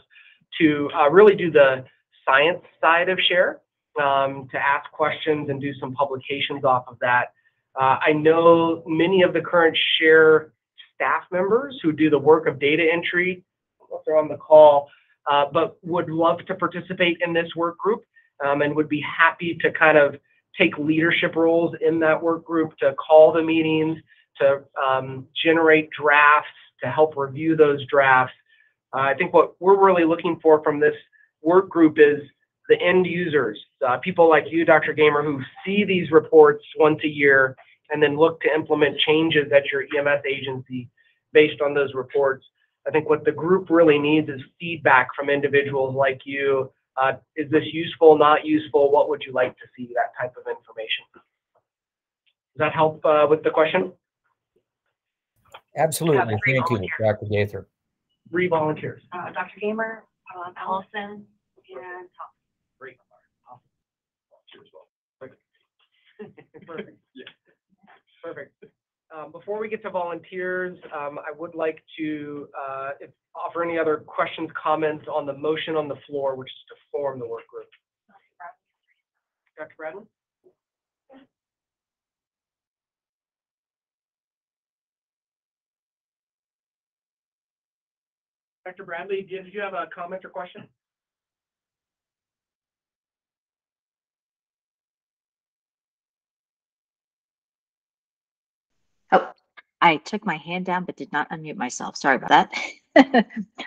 to uh, really do the science side of share, um, to ask questions and do some publications off of that. Uh, I know many of the current share staff members who do the work of data entry, if they're on the call, uh, but would love to participate in this work group um, and would be happy to kind of take leadership roles in that work group to call the meetings, to um, generate drafts, to help review those drafts. Uh, I think what we're really looking for from this work group is the end users, uh, people like you, Dr. Gamer, who see these reports once a year and then look to implement changes at your EMS agency based on those reports. I think what the group really needs is feedback from individuals like you. Uh, is this useful, not useful? What would you like to see? That type of information. Does that help uh, with the question? Absolutely. three Thank you, Dr. Gaither. Three volunteers. Uh, Dr. Gamer, um, Allison, and Tom. Great. Perfect. Perfect. Um, before we get to volunteers, um, I would like to, uh, offer any other questions, comments on the motion on the floor, which is to form the work group. Dr. Bradley? Dr. Bradley, did you have a comment or question? Oh, I took my hand down but did not unmute myself. Sorry about that.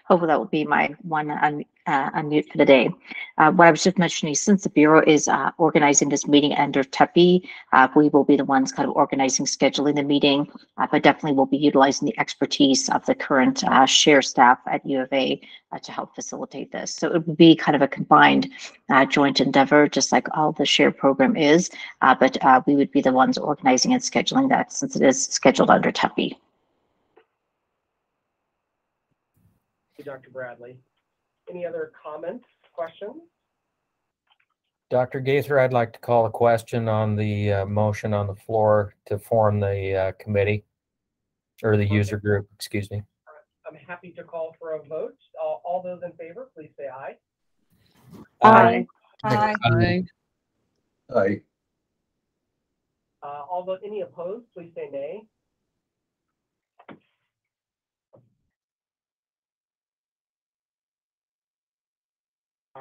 Hopefully that will be my one un, uh, unmute for the day. Uh, what I was just mentioning, since the Bureau is uh, organizing this meeting under TEPI, uh, we will be the ones kind of organizing, scheduling the meeting, uh, but definitely we'll be utilizing the expertise of the current uh, share staff at U of A to help facilitate this. So it would be kind of a combined joint endeavor, just like all the share program is, but we would be the ones organizing and scheduling that since it is scheduled under TEPI. To Dr. Bradley. Any other comments, questions? Dr. Gaither, I'd like to call a question on the uh, motion on the floor to form the uh, committee or the user group, excuse me. I'm happy to call for a vote. All, all those in favor, please say aye. Aye. Aye. Aye. Aye. Uh, all the, any opposed, please say nay.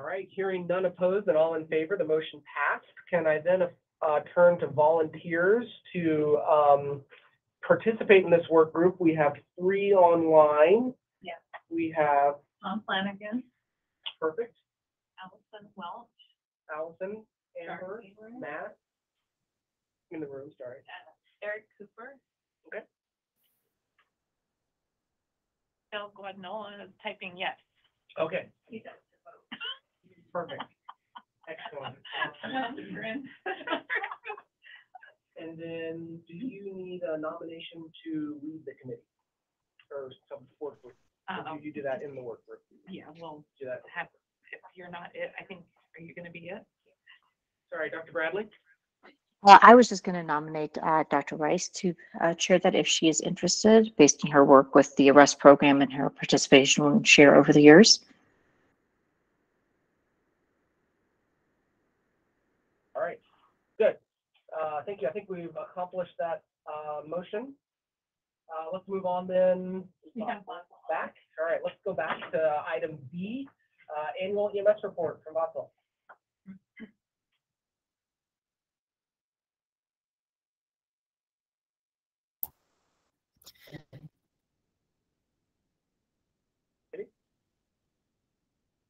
All right, hearing none opposed and all in favor, the motion passed. Can I then uh, turn to volunteers to um, participate in this work group? We have three online. Yes. We have, Tom Flanagan, perfect, Allison Welch, Allison, Amber, Matt. In the room, sorry. Eric Cooper. Okay. Bill Guadnola is typing yes. Okay, He does. Perfect. Excellent. And then, do you need a nomination to lead the committee? Or some work group? Or do you do that in the work group? Yeah, we'll Do that, have, if you're not it, I think, are you gonna be it? sorry, Dr. Bradley? Well, I was just going to nominate uh, Dr. Rice to uh, chair that if she is interested, based on her work with the ARREST program and her participation and share over the years. All right, good. Uh, thank you. I think we've accomplished that, uh, motion. Uh, let's move on then. We have. Back. All right, let's go back to item B, uh, annual EMS report from Vatsal.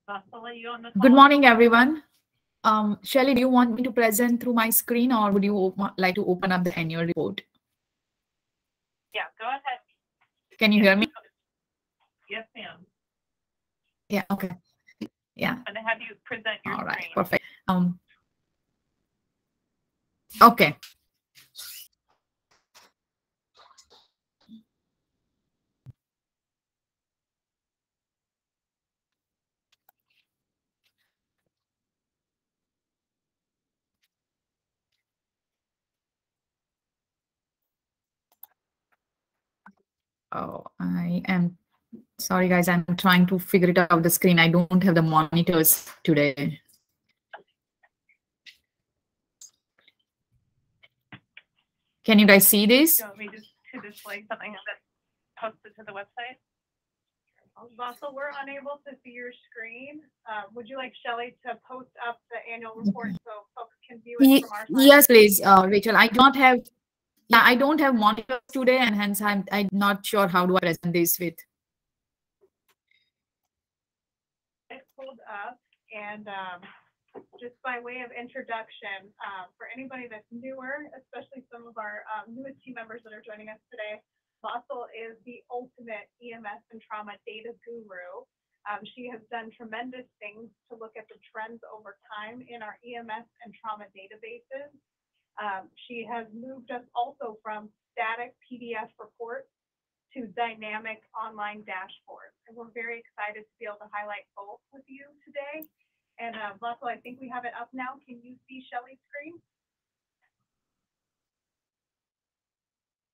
Vatsal, are you on the Good morning, everyone. Um, Shelley, do you want me to present through my screen or would you like to open up the annual report? Yeah, go ahead. Can you hear me? Yes, ma'am. Yeah, okay. Yeah, I'm gonna have you present your all right, screen. perfect. Um, okay. Oh, I am sorry, guys. I'm trying to figure it out the screen. I don't have the monitors today. Can you guys see this? Do you want me just to display something that's posted to the website? Vatsal, we're unable to see your screen. Uh, would you like Shelley to post up the annual report so folks can view it from our side? Yes, please, uh, Rachel. I don't have, yeah, I don't have monitors today, and hence I'm I'm not sure how do I present this with. And, um, just by way of introduction, um, for anybody that's newer, especially some of our, um, newest team members that are joining us today, Vatsal is the ultimate EMS and trauma data guru. Um, she has done tremendous things to look at the trends over time in our EMS and trauma databases. Um, she has moved us also from static PDF reports to dynamic online dashboards. And we're very excited to be able to highlight both with you today. And, uh, Vatsal, I think we have it up now. Can you see Shelley's screen?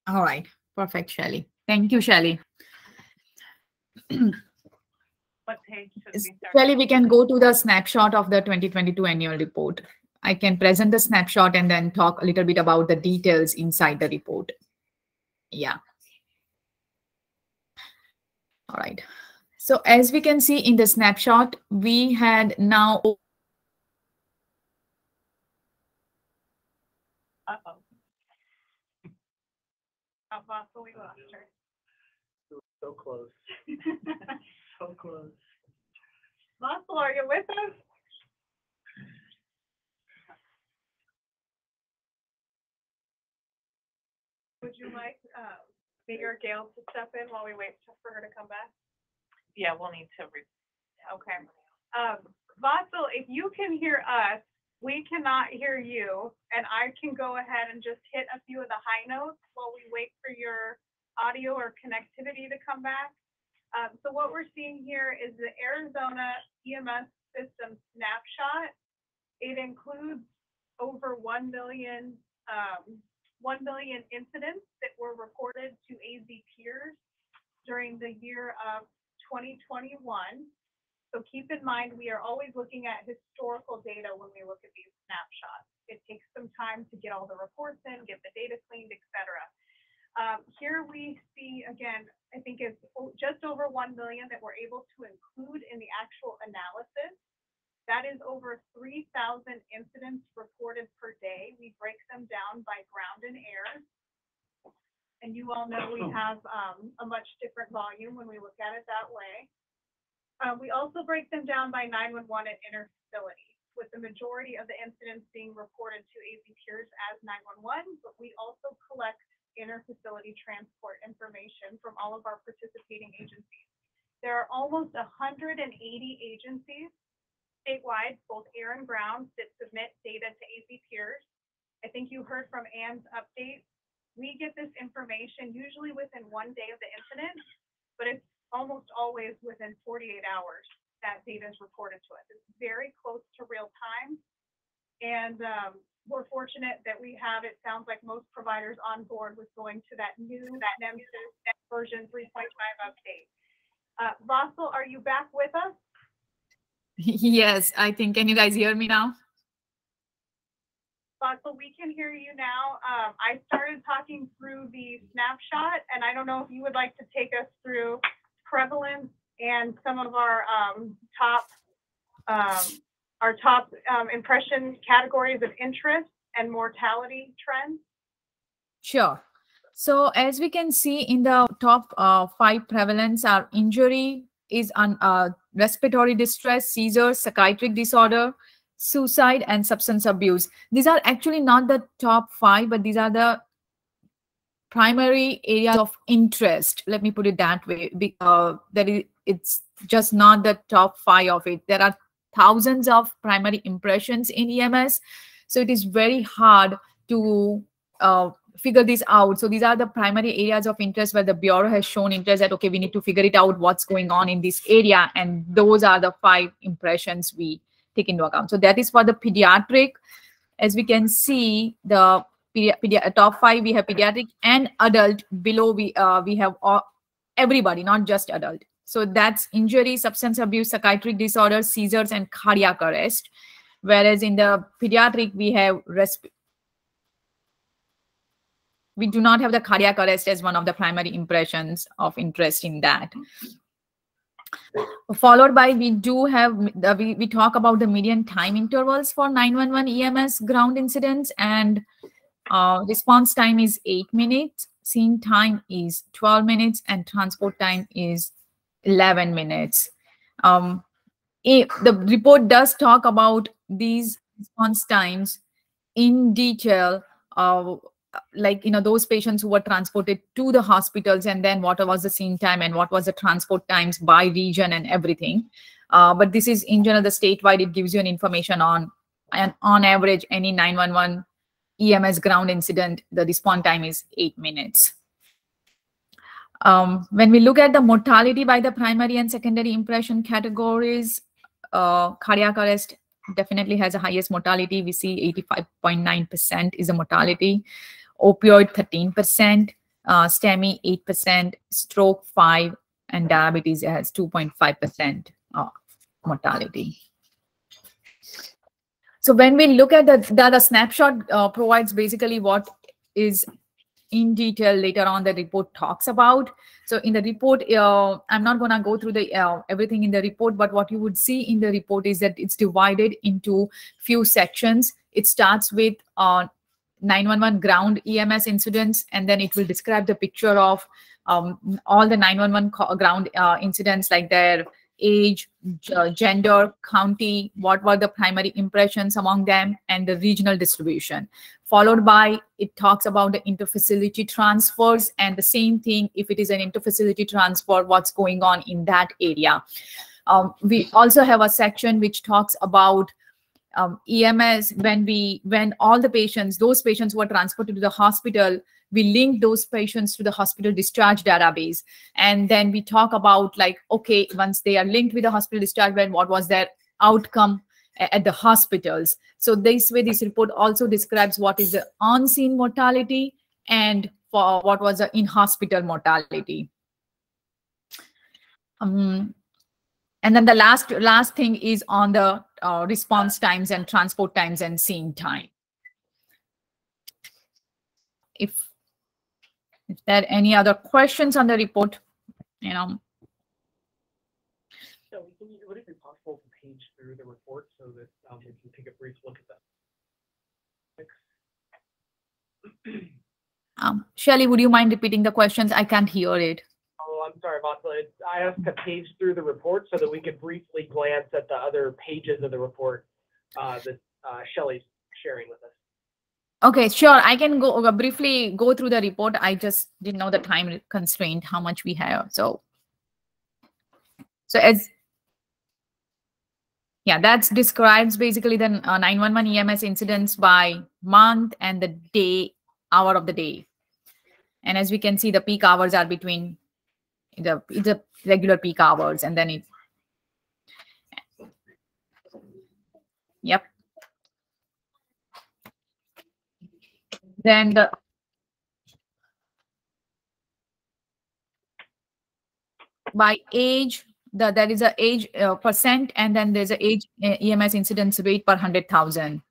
All right, perfect, Shelley. Thank you, Shelley. What page should we start? Shelley, we can go to the snapshot of the 2022 annual report. I can present the snapshot and then talk a little bit about the details inside the report. Yeah. All right. So as we can see in the snapshot, we had now Uh-oh. Oh, Vatsal, we lost her. So close, so close. Vatsal, are you with us? Would you like, uh, me or Gail to step in while we wait for her to come back? Yeah, we'll need to, re- Okay. Um, Vatsal, if you can hear us, we cannot hear you, and I can go ahead and just hit a few of the high notes while we wait for your audio or connectivity to come back. Um, so what we're seeing here is the Arizona EMS system snapshot. It includes over 1 million, um, 1 million incidents that were reported to AZ peers during the year of 2021. So keep in mind, we are always looking at historical data when we look at these snapshots. It takes some time to get all the reports in, get the data cleaned, et cetera. Um, here we see, again, I think it's just over 1 million that we're able to include in the actual analysis. That is over 3,000 incidents reported per day. We break them down by ground and air. And you all know we have um, a much different volume when we look at it that way. Uh, we also break them down by 911 and interfacility, with the majority of the incidents being reported to AZ peers as 911, but we also collect interfacility transport information from all of our participating agencies. There are almost 180 agencies statewide, both air and ground, that submit data to AZ peers. I think you heard from Ann's update. We get this information usually within one day of the incident, but it's almost always within 48 hours that data is reported to us. It's very close to real time. And um, we're fortunate that we have, it sounds like most providers on board with going to that new that NEMSIS version 3.5 update. Uh, Vatsal, are you back with us? Yes, I think, can you guys hear me now? Vatsal, we can hear you now. Um, I started talking through the snapshot, and I don't know if you would like to take us through prevalence and some of our um, top um, our top um, impression categories of interest and mortality trends. Sure. So as we can see in the top uh, five prevalence are injury is on uh, respiratory distress, seizures, psychiatric disorder, suicide, and substance abuse. These are actually not the top five, but these are the primary areas of interest. Let me put it that way, because that is, it's just not the top five of it. There are thousands of primary impressions in EMS, so it is very hard to uh, figure this out. So these are the primary areas of interest where the bureau has shown interest that okay, we need to figure it out what's going on in this area, and those are the five impressions we take into account. So that is for the pediatric. As we can see, the top five we have pediatric and adult. Below we uh, we have all, everybody, not just adult. So that's injury, substance abuse, psychiatric disorders, seizures, and cardiac arrest. Whereas in the pediatric, we have resp- we do not have the cardiac arrest as one of the primary impressions of interest in that. Followed by, we do have, the, we, we talk about the median time intervals for 911 EMS ground incidents and uh, response time is eight minutes, scene time is 12 minutes, and transport time is 11 minutes. Um, it, the report does talk about these response times in detail, uh, like you know those patients who were transported to the hospitals, and then what was the scene time and what was the transport times by region and everything. Uh, but this is in general the statewide. It gives you an information on and on average any 911 EMS ground incident, the response time is eight minutes. Um, when we look at the mortality by the primary and secondary impression categories, uh, cardiac arrest definitely has the highest mortality. We see 85.9% is a mortality. Opioid 13%, uh, STEMI 8%, stroke 5, and diabetes has 2.5% uh, mortality. So when we look at the, the, the snapshot uh, provides basically what is in detail later on the report talks about. So in the report, uh, I'm not going to go through the uh, everything in the report, but what you would see in the report is that it's divided into few sections. It starts with uh, 911 ground EMS incidents, and then it will describe the picture of um, all the 911 ground uh, incidents like their age, uh, gender, county, what were the primary impressions among them, and the regional distribution. Followed by, it talks about the interfacility transfers, and the same thing, if it is an interfacility transfer, what's going on in that area. Um, we also have a section which talks about um, EMS when we when all the patients, those patients who are transported to the hospital, we link those patients to the hospital discharge database. And then we talk about like okay once they are linked with the hospital discharge then what was their outcome at the hospitals? So this way this report also describes what is the on-scene mortality and for what was the in-hospital mortality. Um, and then the last last thing is on the uh, response times and transport times and scene time if if there are any other questions on the report, you know. So can you, would it be possible to page through the report so that um, we can take a brief look at that? um, Shelly, would you mind repeating the questions? I can't hear it. Sorry, Vatsal. I asked to page through the report so that we could briefly glance at the other pages of the report uh, that uh, Shelly's sharing with us. Okay, sure. I can go uh, briefly go through the report. I just didn't know the time constraint, how much we have. So, so as yeah, that describes basically the uh, 911 EMS incidents by month and the day, hour of the day. And as we can see, the peak hours are between the, the regular peak hours and then it. Yep. then the by age the there is a age uh, percent and then there's a age uh, ems incidence rate per 100000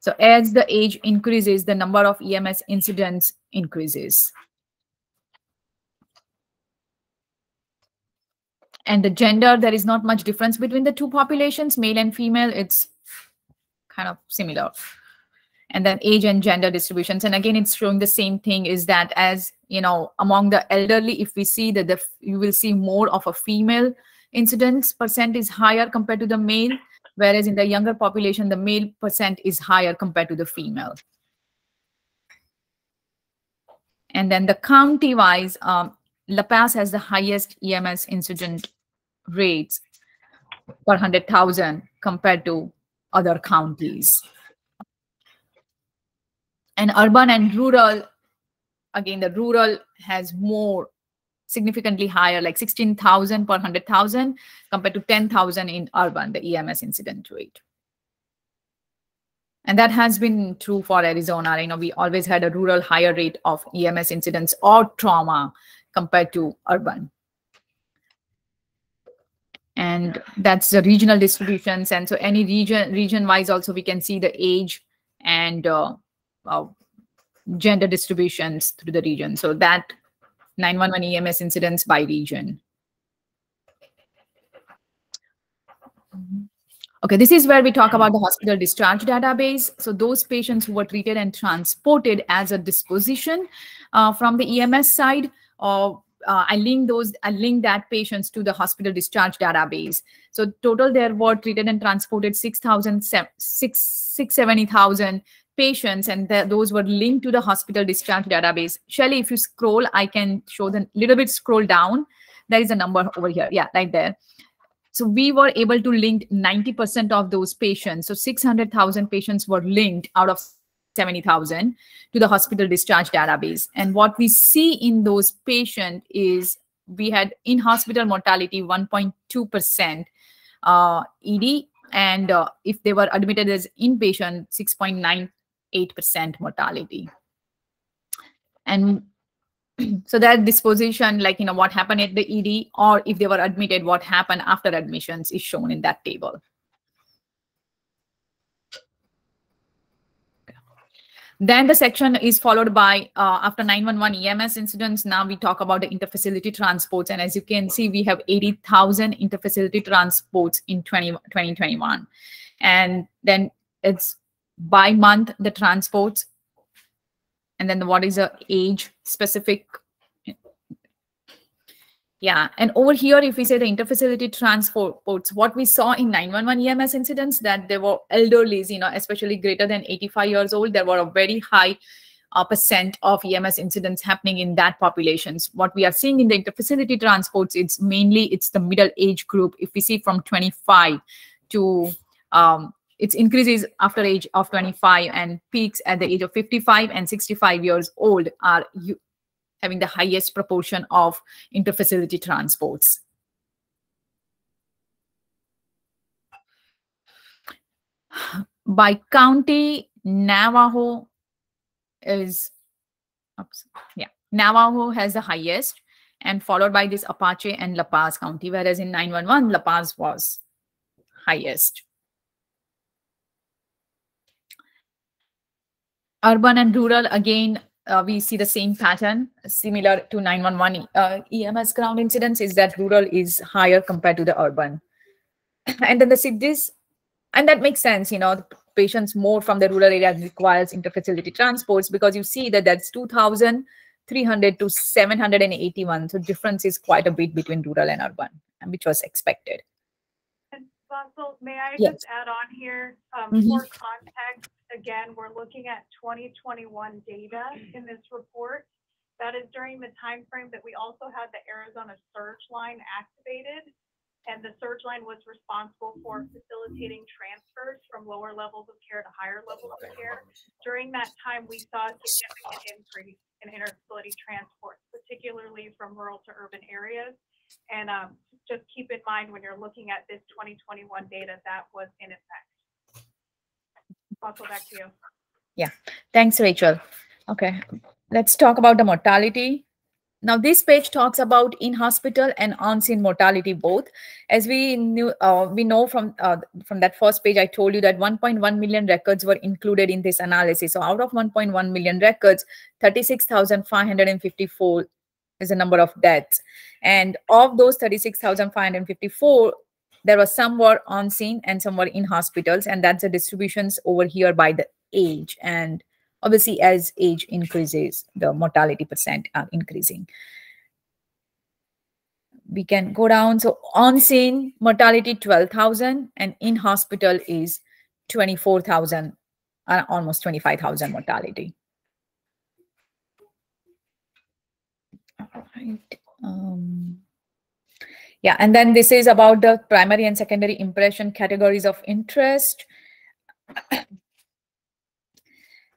so as the age increases the number of ems incidents increases and the gender there is not much difference between the two populations. Male and female it's kind of similar. And then age and gender distributions. And again it's showing the same thing is that as you know among the elderly if we see that the you will see more of a female incidence percent is higher compared to the male whereas in the younger population the male percent is higher compared to the female. And then the county wise um, La Paz has the highest EMS incident rates per 100,000 compared to other counties. And urban and rural again the rural has more significantly higher like 16000 per 100000 compared to 10000 in urban the ems incident rate. And that has been true for arizona. You know we always had a rural higher rate of ems incidents or trauma compared to urban. And that's the regional distributions. And so any region, region-wise also, we can see the age and uh, uh, gender distributions through the region. So that 911 EMS incidents by region. Okay, this is where we talk about the hospital discharge database. So those patients who were treated and transported as a disposition uh, from the EMS side, or uh, I link those, I link that patients to the hospital discharge database. So total there were treated and transported 6,000, 670,000 patients and th those were linked to the hospital discharge database. Shelly, if you scroll, I can show the little bit scroll down. There is a number over here. Yeah, right there. So we were able to link 90% of those patients. So 600,000 patients were linked out of 70,000 to the hospital discharge database. And what we see in those patients is we had in hospital mortality 1.2% uh, ED, and uh, if they were admitted as inpatient, 6.98% mortality. And so that disposition like you know what happened at the ed or if they were admitted what happened after admissions is shown in that table Then the section is followed by uh, after 911 EMS incidents. Now we talk about the interfacility transports. And as you can see, we have 80,000 interfacility transports in 20, 2021. And then it's by month, the transports and then what is the age specific yeah and over here if we say the interfacility transports what we saw in 911 ems incidents that there were elderly you know especially greater than 85 years old there were a very high uh, percent of ems incidents happening in that populations. What we are seeing in the interfacility transports it's mainly it's the middle age group. If we see from 25 to um, its increases after age of 25 and peaks at the age of 55 and 65 years old are having the highest proportion of interfacility transports. By county, Navajo is, oops, yeah, Navajo has the highest and followed by this Apache and La Paz County, whereas in 911, La Paz was highest. urban and rural, again, uh, we see the same pattern, similar to 911 uh, EMS ground incidents, is that rural is higher compared to the urban. and then the cities, and that makes sense, you know, the patients more from the rural areas requires interfacility transports because you see that that's 2,300 to 781. So difference is quite a bit between rural and urban, which was expected. And Vatsal, may I Yes. just add on here, um, Mhm. for context, again, we're looking at twenty twenty-one data in this report. That is during the time frame that we also had the Arizona surge line activated. And the surge line was responsible for facilitating transfers from lower levels of care to higher levels of care. During that time, we saw a significant increase in interfacility transports, particularly from rural to urban areas. And, um, just keep in mind when you're looking at this twenty twenty-one data, that was in effect. Vatsal, back to you. Yeah, thanks, Rachel. Okay, let's talk about the mortality. Now, this page talks about in-hospital and on-scene mortality both. As we knew, uh, we know from uh, from that first page, I told you that 1.1 million records were included in this analysis. So, out of 1.1 million records, 36,554 is the number of deaths, and of those 36,554, there were some were on scene and some were in hospitals, and that's the distributions over here by the age. And obviously as age increases the mortality percent are increasing. We can go down. So on scene mortality 12000 and in hospital is 24000 uh, almost 25000 mortality. All right. Um, yeah, and then this is about the primary and secondary impression categories of interest.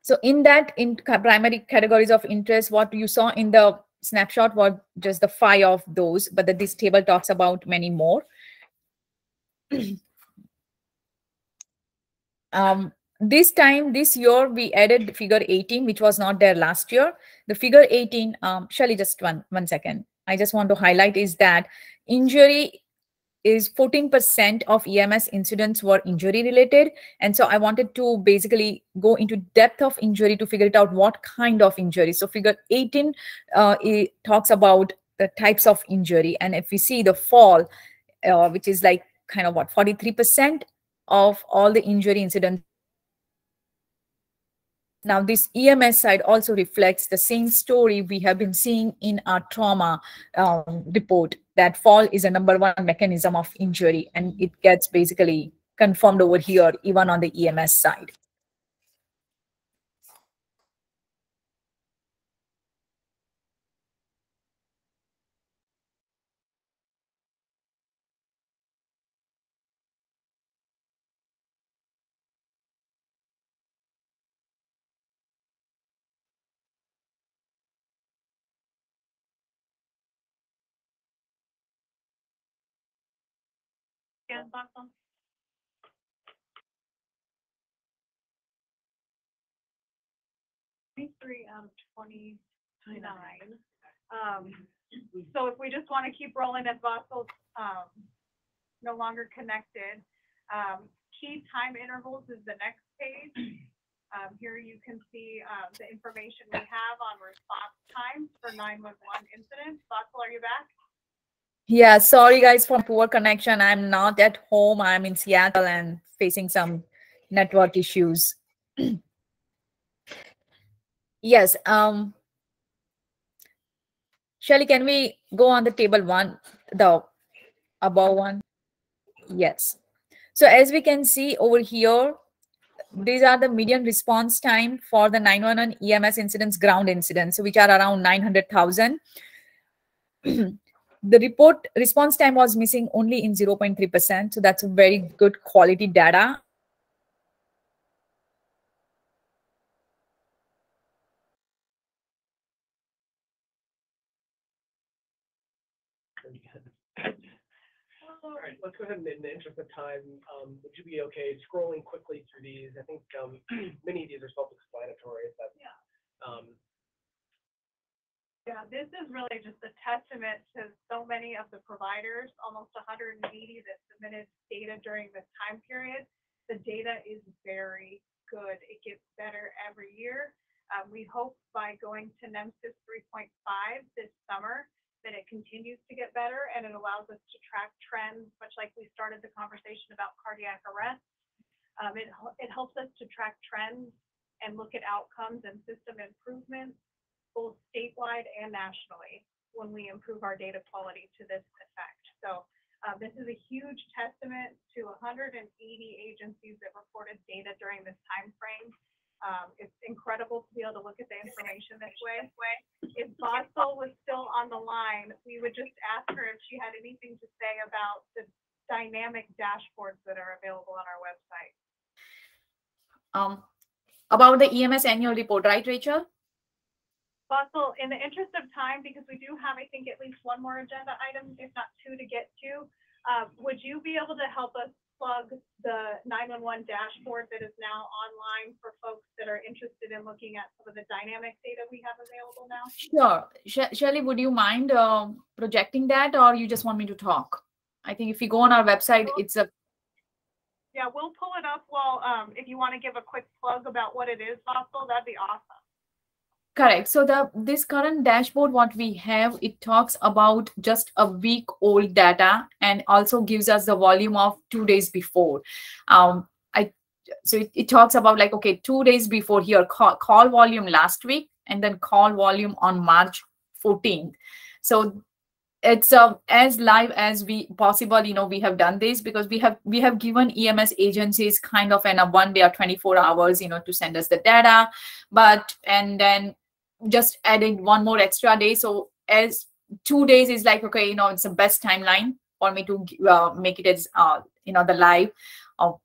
So in that in primary categories of interest, what you saw in the snapshot was just the five of those, but this table talks about many more. um, this time, this year, we added figure 18, which was not there last year. The figure 18, um, Shelly, just one, one second. I just want to highlight is that injury is 14% of EMS incidents were injury related. And so I wanted to basically go into depth of injury to figure it out what kind of injury. So figure 18 uh, it talks about the types of injury. And if we see the fall, uh, which is like kind of what, 43% of all the injury incidents now, this EMS side also reflects the same story we have been seeing in our trauma um, report that fall is a number one mechanism of injury, and it gets basically confirmed over here, even on the EMS side. Awesome. Twenty-three out of twenty-nine. Um, so if we just want to keep rolling at Vatsal's, um, no longer connected. Um, key time intervals is the next page. Um, here you can see, uh, the information we have on response times for nine-one-one incidents. Bossel, are you back? Yeah, sorry guys for poor connection. I'm not at home. I'm in Seattle and facing some network issues. yes. Um, Shelly, can we go on the table one, the above one? Yes. So as we can see over here, these are the median response time for the 911 EMS incidents, ground incidents, which are around 900,000. the report response time was missing only in 0.3%. So that's a very good quality data. All right, let's go ahead and in the interest of time, um, would you be okay scrolling quickly through these? I think, um, many of these are self-explanatory, but, Yeah. um, Yeah, this is really just a testament to so many of the providers, almost hundred and eighty that submitted data during this time period. The data is very good. It gets better every year. Um, we hope by going to NEMSIS three point five this summer, that it continues to get better and it allows us to track trends, much like we started the conversation about cardiac arrest. Um, it, it helps us to track trends and look at outcomes and system improvements both statewide and nationally when we improve our data quality to this effect. So uh, this is a huge testament to 180 agencies that reported data during this time frame. Um, it's incredible to be able to look at the information this way. If Vatsal was still on the line, we would just ask her if she had anything to say about the dynamic dashboards that are available on our website. Um, about the EMS annual report, right, Rachel? Vatsal, in the interest of time, because we do have, I think, at least one more agenda item, if not two to get to, uh, would you be able to help us plug the nine-one-one dashboard that is now online for folks that are interested in looking at some of the dynamic data we have available now? Sure. She- Shelley, would you mind um, projecting that or you just want me to talk? I think if you go on our website, it's a Yeah, we'll pull it up while, um, if you want to give a quick plug about what it is, Vatsal, that'd be awesome. Correct. So the this current dashboard, what we have, it talks about just a week old data and also gives us the volume of two days before. Um, I so it, it talks about like okay, two days before here, call, call volume last week and then call volume on March 14th. So it's uh, as live as we possible you know we have done this because we have we have given ems agencies kind of an a one day or 24 hours you know to send us the data but and then just adding one more extra day so as two days is like okay you know it's the best timeline for me to uh, make it as uh, you know the live of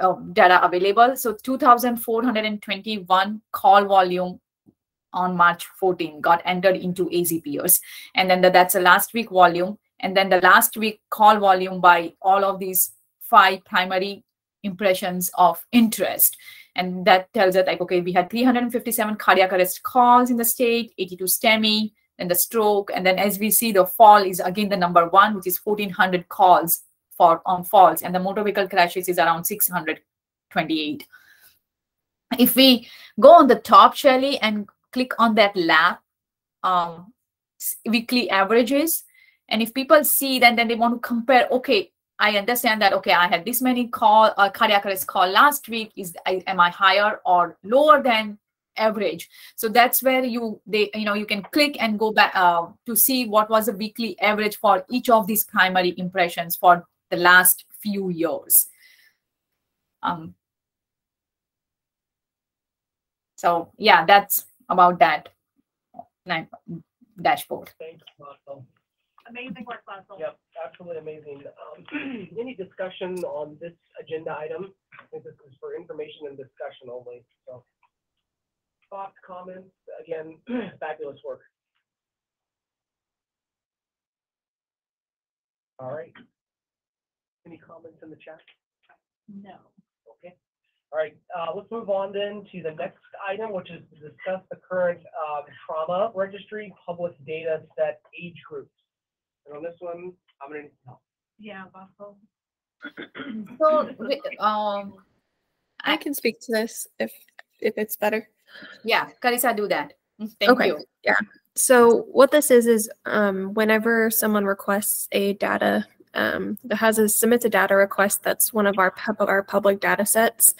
uh, data available so 2421 call volume on March 14 got entered into AZ-PIERS. And then the, that's the last week volume. And then the last week call volume by all of these five primary impressions of interest. And that tells us like, okay, we had 357 cardiac arrest calls in the state, 82 STEMI, and the stroke. And then as we see, the fall is again the number one, which is 1400 calls for on falls. And the motor vehicle crashes is around 628. If we go on the top, Shelly, and click on that lab um, weekly averages, and if people see that, then they want to compare, okay, I understand that, okay, I had this many call, uh, cardiac arrest call last week. Is I, am I higher or lower than average? So that's where you, they, you know, you can click and go back uh, to see what was the weekly average for each of these primary impressions for the last few years. Um, so yeah, that's about that dashboard. Thanks. Amazing work, Vatsal. Yep, absolutely amazing. Um, any discussion on this agenda item? I think this is for information and discussion only, so. Thoughts, comments, again, fabulous work. All right. Any comments in the chat? No. Okay. All right, uh, let's move on then to the next item, which is to discuss the current, um, trauma registry public data set age groups. And on this one, I'm gonna need some help. Yeah, Vatsal. So, wi- um, I can speak to this if if it's better. yeah, Carissa, do that. Mm, Thank okay. you. Yeah. So what this is is um, whenever someone requests a data um, that has a submits a data request that's one of our pub- our public data sets,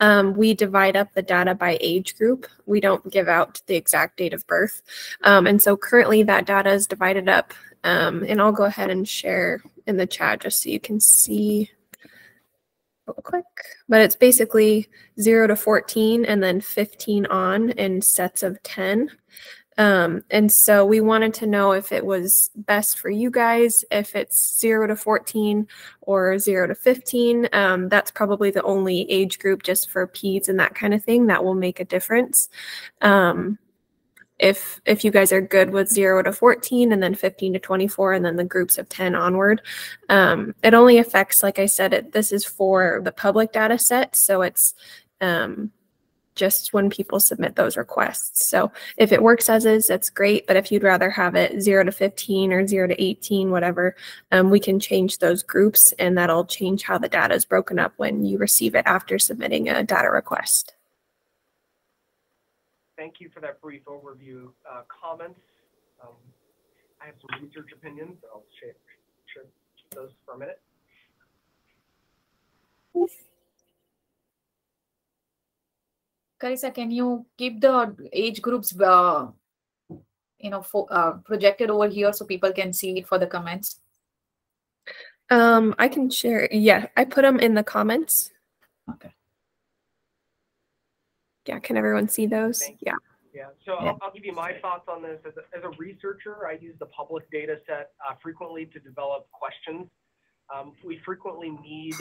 um, we divide up the data by age group. We don't give out the exact date of birth, um, and so currently that data is divided up. Um, and I'll go ahead and share in the chat just so you can see real quick. But it's basically zero to 14 and then 15 on in sets of 10. Um, and so we wanted to know if it was best for you guys, if it's zero to 14 or zero to 15. Um, that's probably the only age group just for peds and that kind of thing that will make a difference. Um, if if you guys are good with 0 to 14 and then 15 to 24 and then the groups of 10 onward um, it only affects like i said it, this is for the public data set. So it's um, just when people submit those requests. So if it works as is that's great. But if you'd rather have it 0 to 15 or 0 to 18 whatever um, we can change those groups and that'll change how the data is broken up when you receive it after submitting a data request Thank you for that brief overview. Uh, comments? Um, I have some research opinions. I'll share, share those for a minute. Carissa, can you keep the age groups, uh, you know, for, uh, projected over here so people can see it for the comments? um, i can share yeah i put them in the comments Okay. Yeah can everyone see those yeah Yeah, so I'll, I'll give you my thoughts on this. As a, as a researcher, I use the public data set uh, frequently to develop questions. Um, we frequently need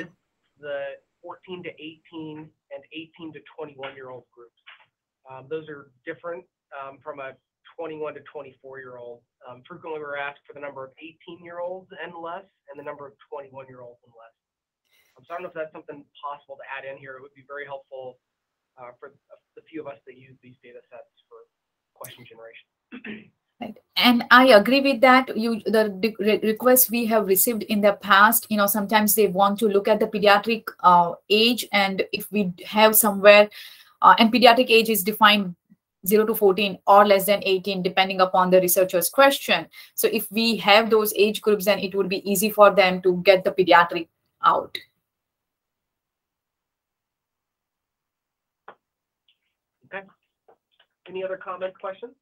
the 14 to 18 and 18 to 21 year old groups. Um, those are different um, from a 21 to 24 year old. Um, frequently, we're asked for the number of 18 year olds and less, and the number of 21 year olds and less. Um, so I don't know if that's something possible to add in here. It would be very helpful uh, for the few of us that use these data sets for question generation. Right. And I agree with that. You, the re- requests we have received in the past, you know, sometimes they want to look at the pediatric uh, age, and if we have somewhere, uh, and pediatric age is defined 0 to 14 or less than 18, depending upon the researcher's question. So if we have those age groups, then it would be easy for them to get the pediatric out. Okay. Any other comments, questions?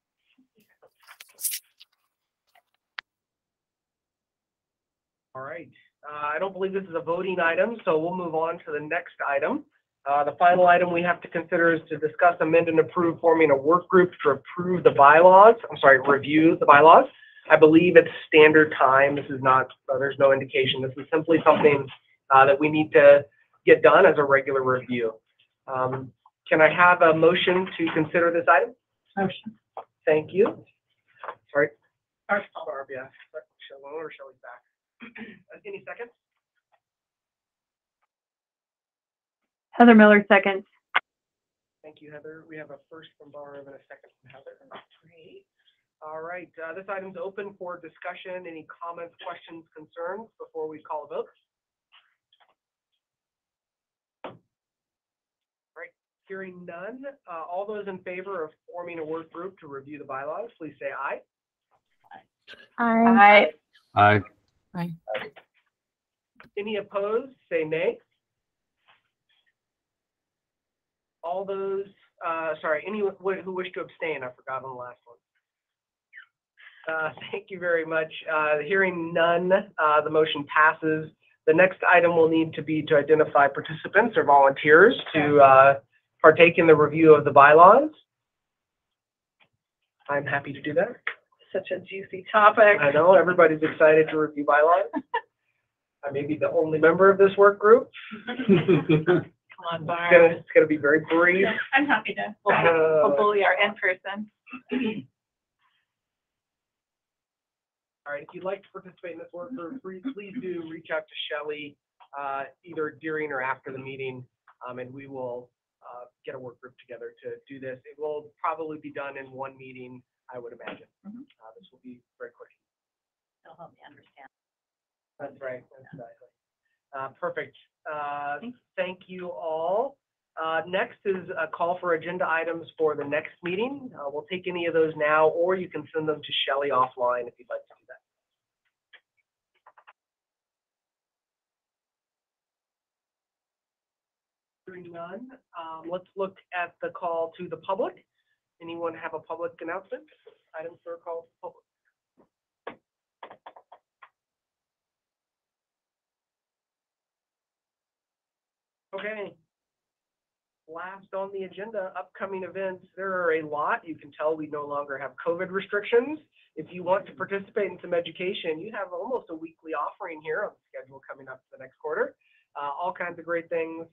All right. Uh, I don't believe this is a voting item, so we'll move on to the next item. Uh, the final item we have to consider is to discuss, amend, and approve forming a work group to approve the bylaws. I'm sorry, review the bylaws. I believe it's standard time. This is not, uh, there's no indication. This is simply something uh, that we need to get done as a regular review. Um, Can I have a motion to consider this item? Motion. Thank you. Sorry. Barb, yeah. Shelley or Shelley's back. Any seconds? Heather Miller, seconds. Thank you, Heather. We have a first from Barb and a second from Heather. Great. All right, uh, this item's open for discussion. Any comments, questions, concerns before we call a vote? All right, hearing none, uh, all those in favor of forming a work group to review the bylaws, please say aye. Aye. Aye. Aye. Any opposed, say nay. All those, uh, sorry, any who who wish to abstain, I forgot on the last one. Uh, thank you very much. Uh, hearing none, uh, the motion passes. The next item will need to be to identify participants or volunteers to, uh, partake in the review of the bylaws. I'm happy to do that. Such a juicy topic. I know, everybody's excited to review bylaws. I may be the only member of this work group. Come on, It's gonna, it's gonna be very brief. I'm happy to. We'll Uh, we'll bully our in-person. All right, if you'd like to participate in this work group, please, please do reach out to Shelley, uh, either during or after the meeting, um, and we will, uh, get a work group together to do this. It will probably be done in one meeting, I would imagine. Mhm. Uh, this will be very quick. It'll help me understand. That's right, exactly. Uh, perfect. Uh, thank you all. Uh, next is a call for agenda items for the next meeting. Uh, we'll take any of those now, or you can send them to Shelley offline if you'd like to do that. Hearing none, um, let's look at the call to the public. Anyone have a public announcement? Items for a call to public? Okay. Last on the agenda, upcoming events, there are a lot. You can tell we no longer have COVID restrictions. If you want to participate in some education, you have almost a weekly offering here on the schedule coming up for the next quarter. Uh, all kinds of great things.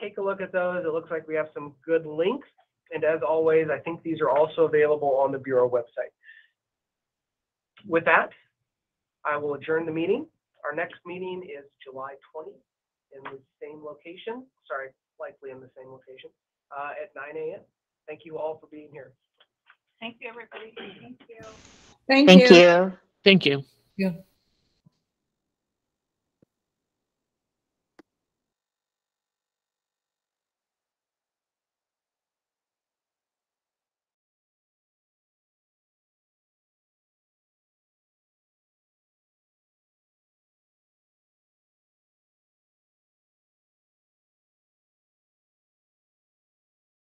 Take a look at those. It looks like we have some good links. And as always, I think these are also available on the Bureau website. With that, I will adjourn the meeting. Our next meeting is July 20 in the same location, sorry, likely in the same location, uh, at nine AM. Thank you all for being here. Thank you, everybody. Thank you. Thank you. Thank you. Yeah.